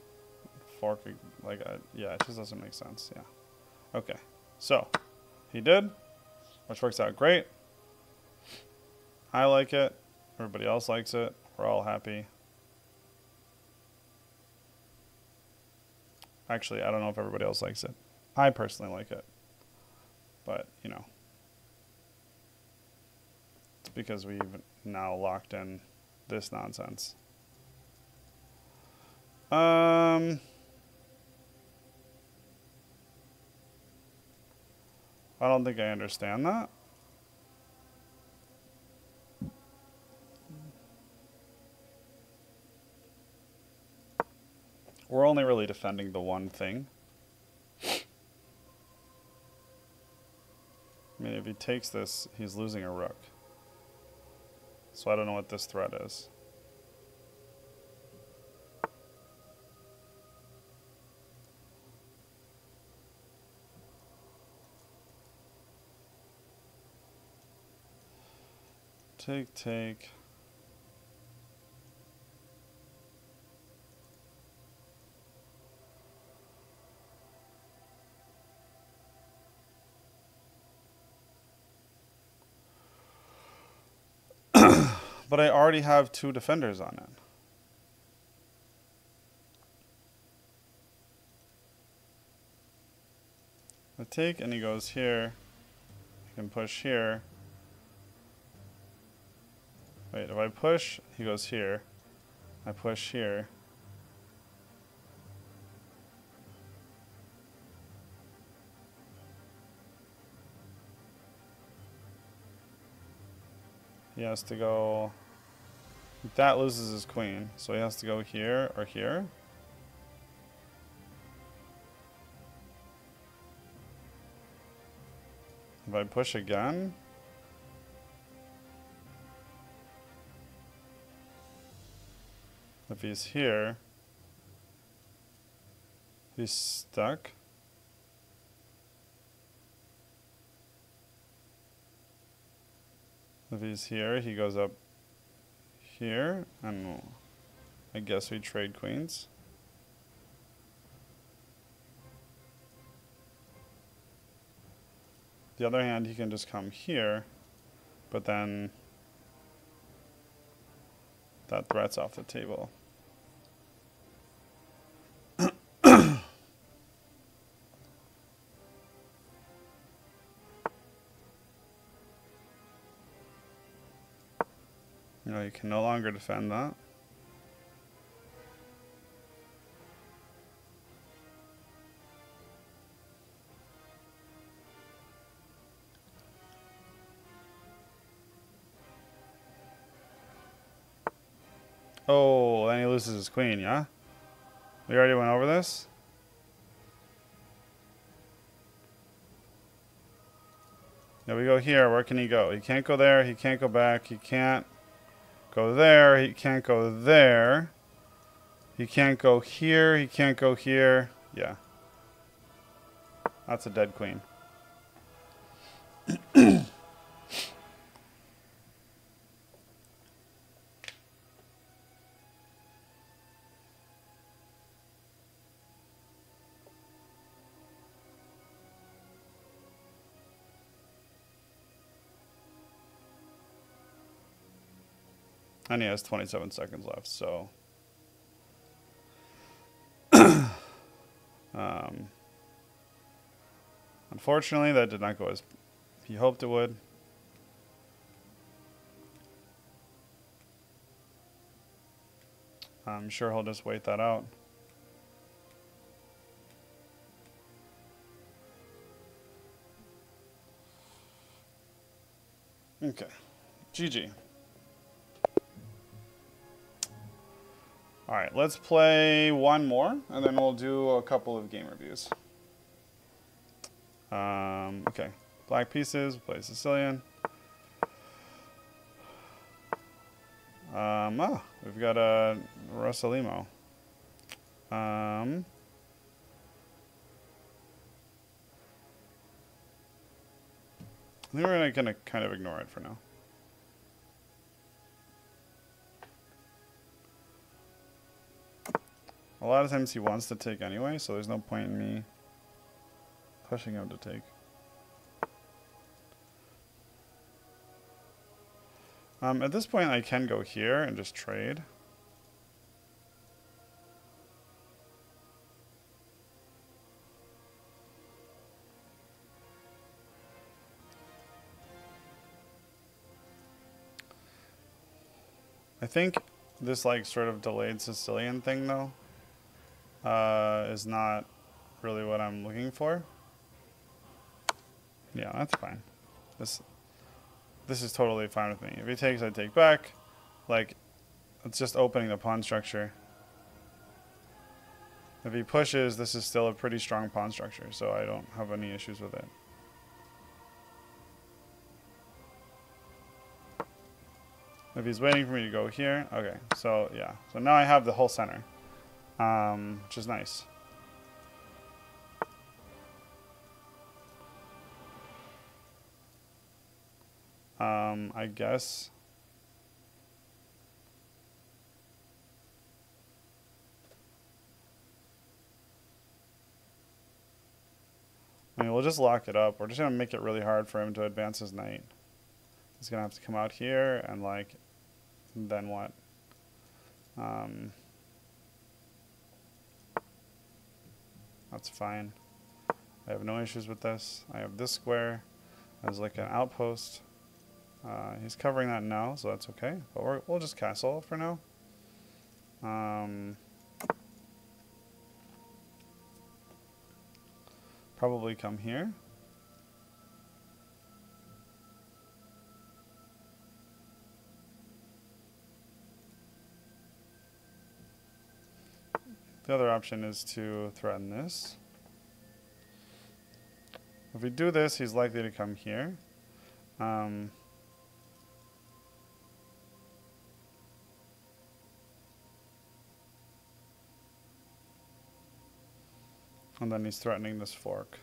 Speaker 1: Fork, like, I, yeah, it just doesn't make sense, yeah. Okay, so, he did, which works out great. I like it. Everybody else likes it. We're all happy. Actually, I don't know if everybody else likes it. I personally like it. But, you know. It's because we've now locked in this nonsense. Um... I don't think I understand that. We're only really defending the one thing. I mean, if he takes this, he's losing a rook. So I don't know what this threat is. Take, take. but I already have two defenders on it. I take and he goes here. I can push here. Wait, if I push, he goes here. I push here. He has to go... That loses his queen, so he has to go here or here. If I push again... If he's here, he's stuck. If he's here, he goes up here, and I guess we trade queens. The other hand, he can just come here, but then that threat's off the table. You can no longer defend that. Oh, then he loses his queen, yeah? We already went over this? Now we go here. Where can he go? He can't go there. He can't go back. He can't go there. He can't go there. He can't go here. He can't go here. Yeah. That's a dead queen. And he has 27 seconds left, so. um, unfortunately, that did not go as he hoped it would. I'm sure he'll just wait that out. Okay. GG. All right, let's play one more, and then we'll do a couple of game reviews. Um, okay, black pieces, play Sicilian. Um, oh, we've got a Rossolimo. Um, I think we're gonna kind of ignore it for now. A lot of times he wants to take anyway, so there's no point in me pushing him to take. Um, at this point, I can go here and just trade. I think this like sort of delayed Sicilian thing though uh, is not really what I'm looking for. Yeah, that's fine. This this is totally fine with me. If he takes, I take back. Like, it's just opening the pawn structure. If he pushes, this is still a pretty strong pawn structure, so I don't have any issues with it. If he's waiting for me to go here, okay, so yeah. So now I have the whole center, um, which is nice. Um, I guess. I mean, we'll just lock it up. We're just going to make it really hard for him to advance his knight. He's going to have to come out here and, like, then what? Um, that's fine. I have no issues with this. I have this square as, like, an outpost. Uh, he's covering that now, so that's okay. But we will just castle for now. Um, probably come here. The other option is to threaten this. If we do this, he's likely to come here. Um, And then he's threatening this fork,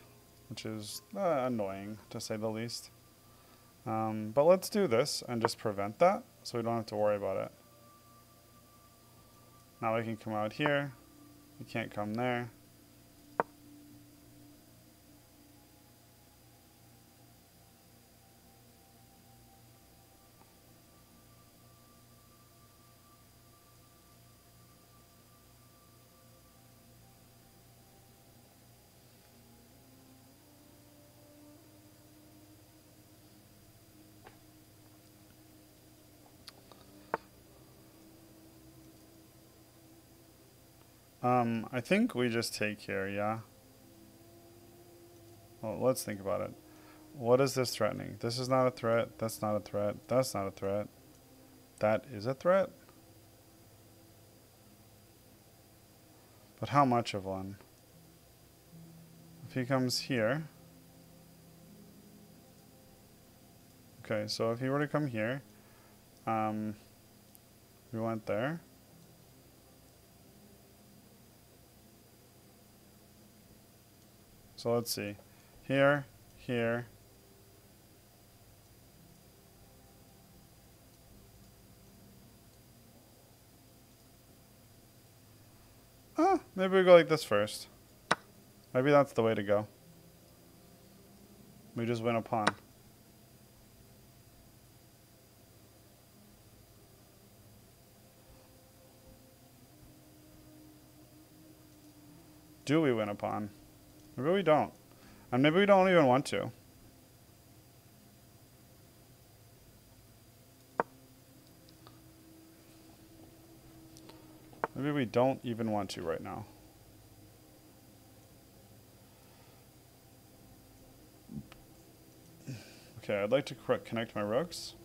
Speaker 1: which is uh, annoying to say the least. Um, but let's do this and just prevent that so we don't have to worry about it. Now we can come out here. We can't come there. Um, I think we just take here, yeah? Well, let's think about it. What is this threatening? This is not a threat. That's not a threat. That's not a threat. That is a threat? But how much of one? If he comes here... Okay, so if he were to come here, um, we went there. So let's see. Here, here. Ah, maybe we go like this first. Maybe that's the way to go. We just win a pawn. Do we win a pawn? Maybe we don't. And maybe we don't even want to. Maybe we don't even want to right now. Okay, I'd like to connect my rooks.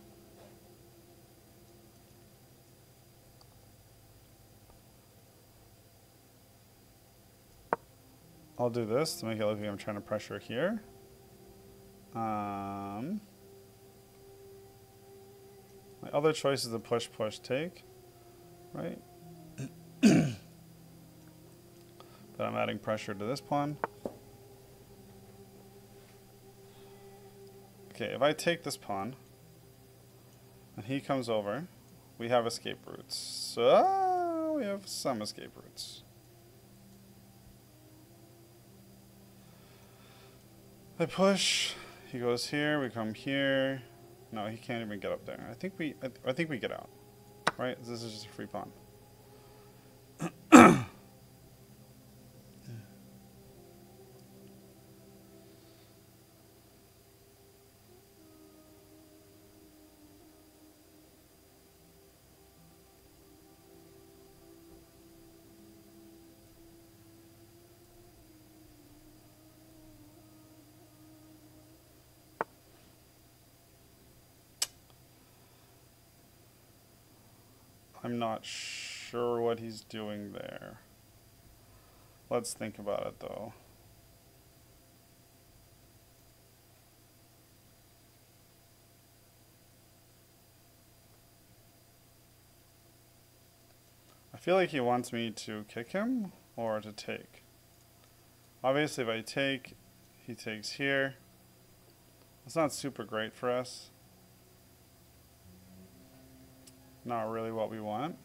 Speaker 1: I'll do this to make it look like I'm trying to pressure here. Um, my other choice is to push, push, take, right? But I'm adding pressure to this pawn. Okay, if I take this pawn, and he comes over, we have escape routes. So, we have some escape routes. I push, he goes here, we come here. No, he can't even get up there. I think we, I, th I think we get out. Right? This is just a free pawn. I'm not sure what he's doing there. Let's think about it though. I feel like he wants me to kick him or to take. Obviously if I take, he takes here. It's not super great for us. Not really what we want.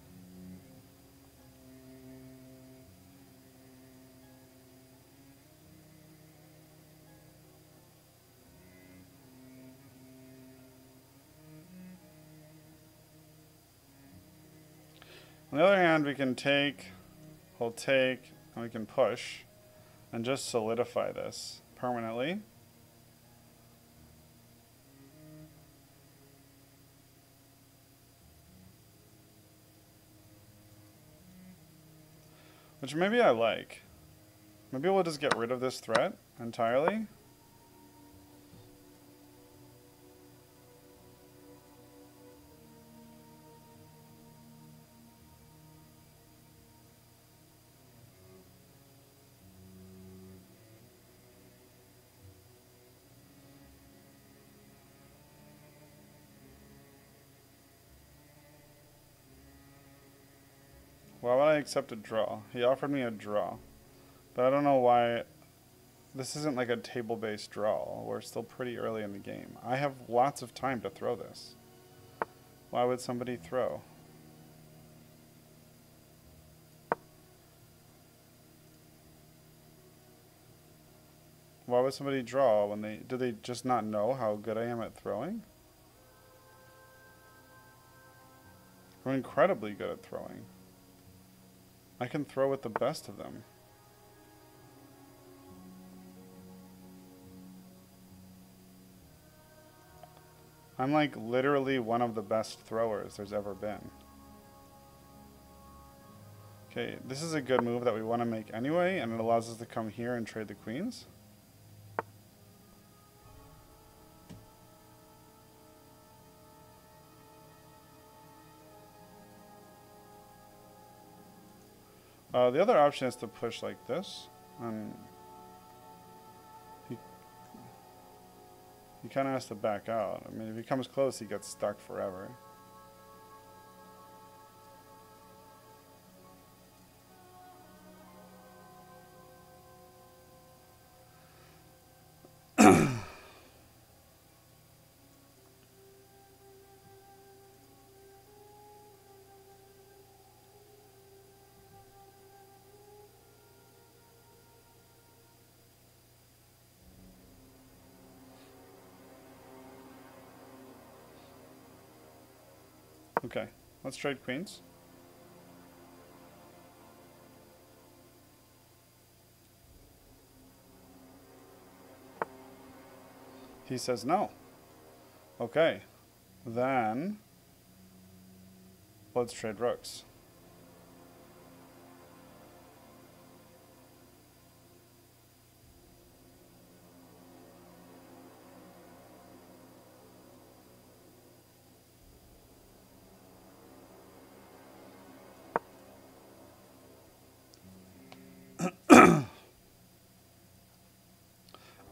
Speaker 1: On the other hand, we can take, we'll take, and we can push, and just solidify this permanently. Which maybe I like. Maybe we'll just get rid of this threat entirely. Accept a draw? He offered me a draw. But I don't know why. This isn't like a tablebase draw. We're still pretty early in the game. I have lots of time to throw this. Why would somebody throw? Why would somebody draw when they... Do they just not know how good I am at throwing? I'm incredibly good at throwing. I can throw with the best of them. I'm like literally one of the best throwers there's ever been. Okay, this is a good move that we want to make anyway, and it allows us to come here and trade the queens. Uh, the other option is to push like this. And he, he kind of has to back out. I mean, if he comes close, he gets stuck forever. Okay, let's trade queens. He says no. Okay, then let's trade rooks.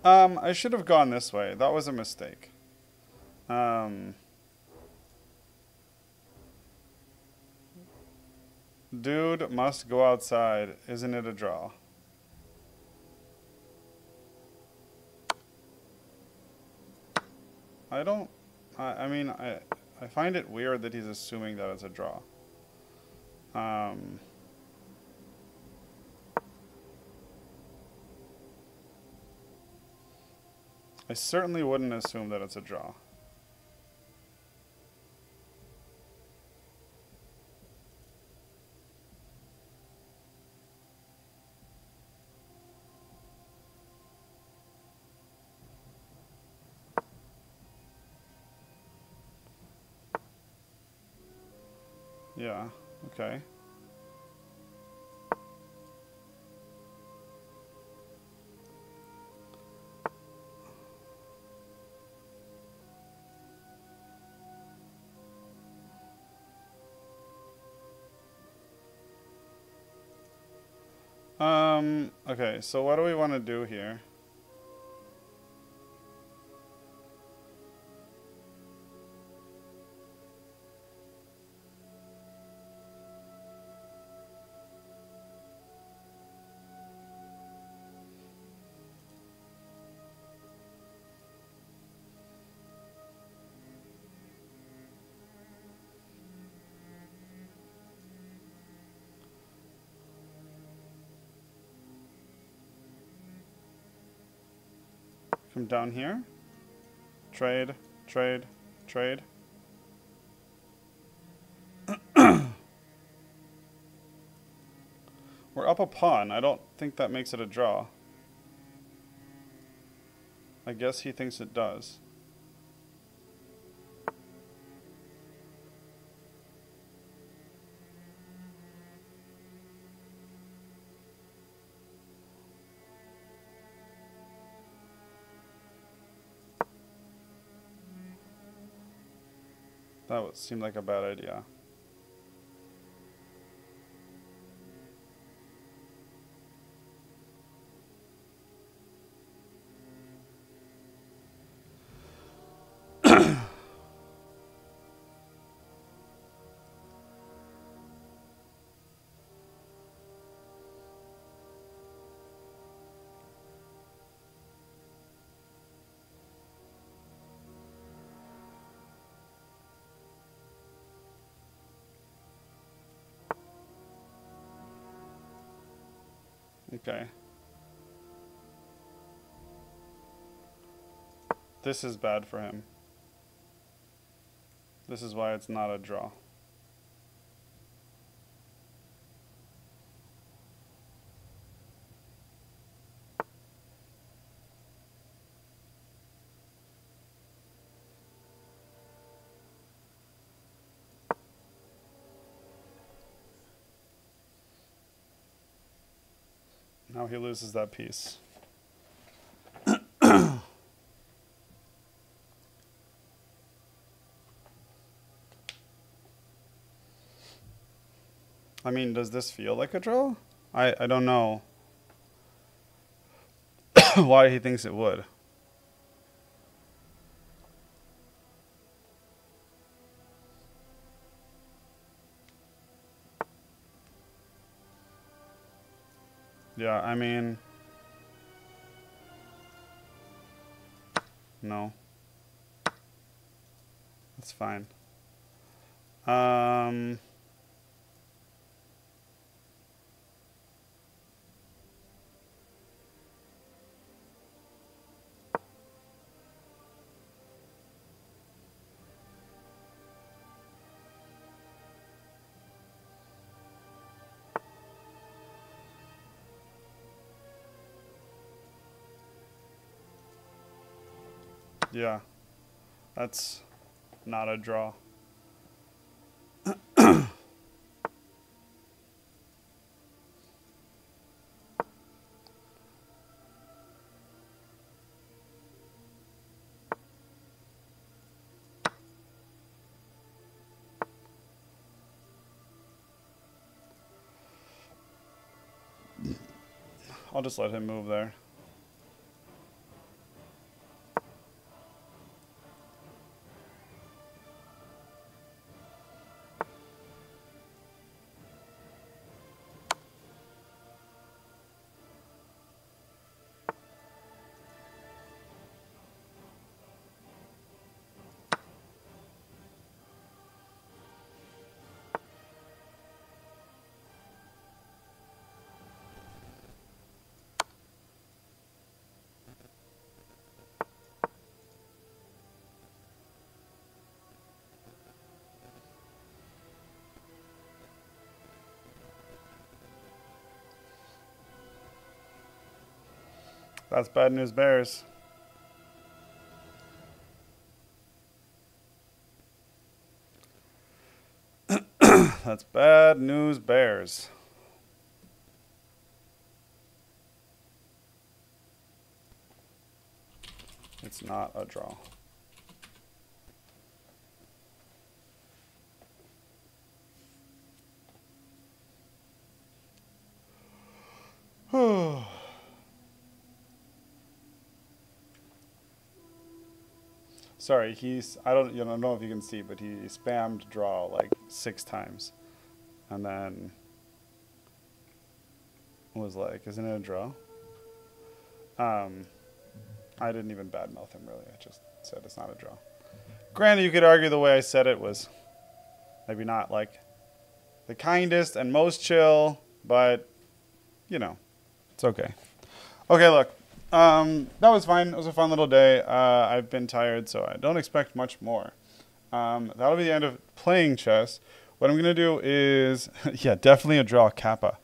Speaker 1: Um, I should have gone this way. That was a mistake. Um, dude must go outside. Isn't it a draw? I don't. I, I mean, I I find it weird that he's assuming that it's a draw. Um, I certainly wouldn't assume that it's a draw. Yeah, okay. Um, okay, so what do we want to do here? Come down here. Trade, trade, trade. We're up a pawn. I don't think that makes it a draw. I guess he thinks it does. That would seem like a bad idea. Okay. This is bad for him. This is why it's not a draw. Now he loses that piece. I mean, does this feel like a draw? I, I don't know why he thinks it would. I mean... No. That's fine. Um... Yeah, that's not a draw. I'll just let him move there. That's bad news, Bears. That's bad news, Bears. It's not a draw. Sorry, he's I don't you know, don't know if you can see, but he spammed draw like six times. And then was like, isn't it a draw? Um I didn't even badmouth him really. I just said it's not a draw. Granted, you could argue the way I said it was maybe not like the kindest and most chill, but you know, it's okay. Okay, look. Um, that was fine. It was a fun little day. Uh, I've been tired, so I don't expect much more. Um, that'll be the end of playing chess. What I'm going to do is, yeah, definitely a draw Kappa.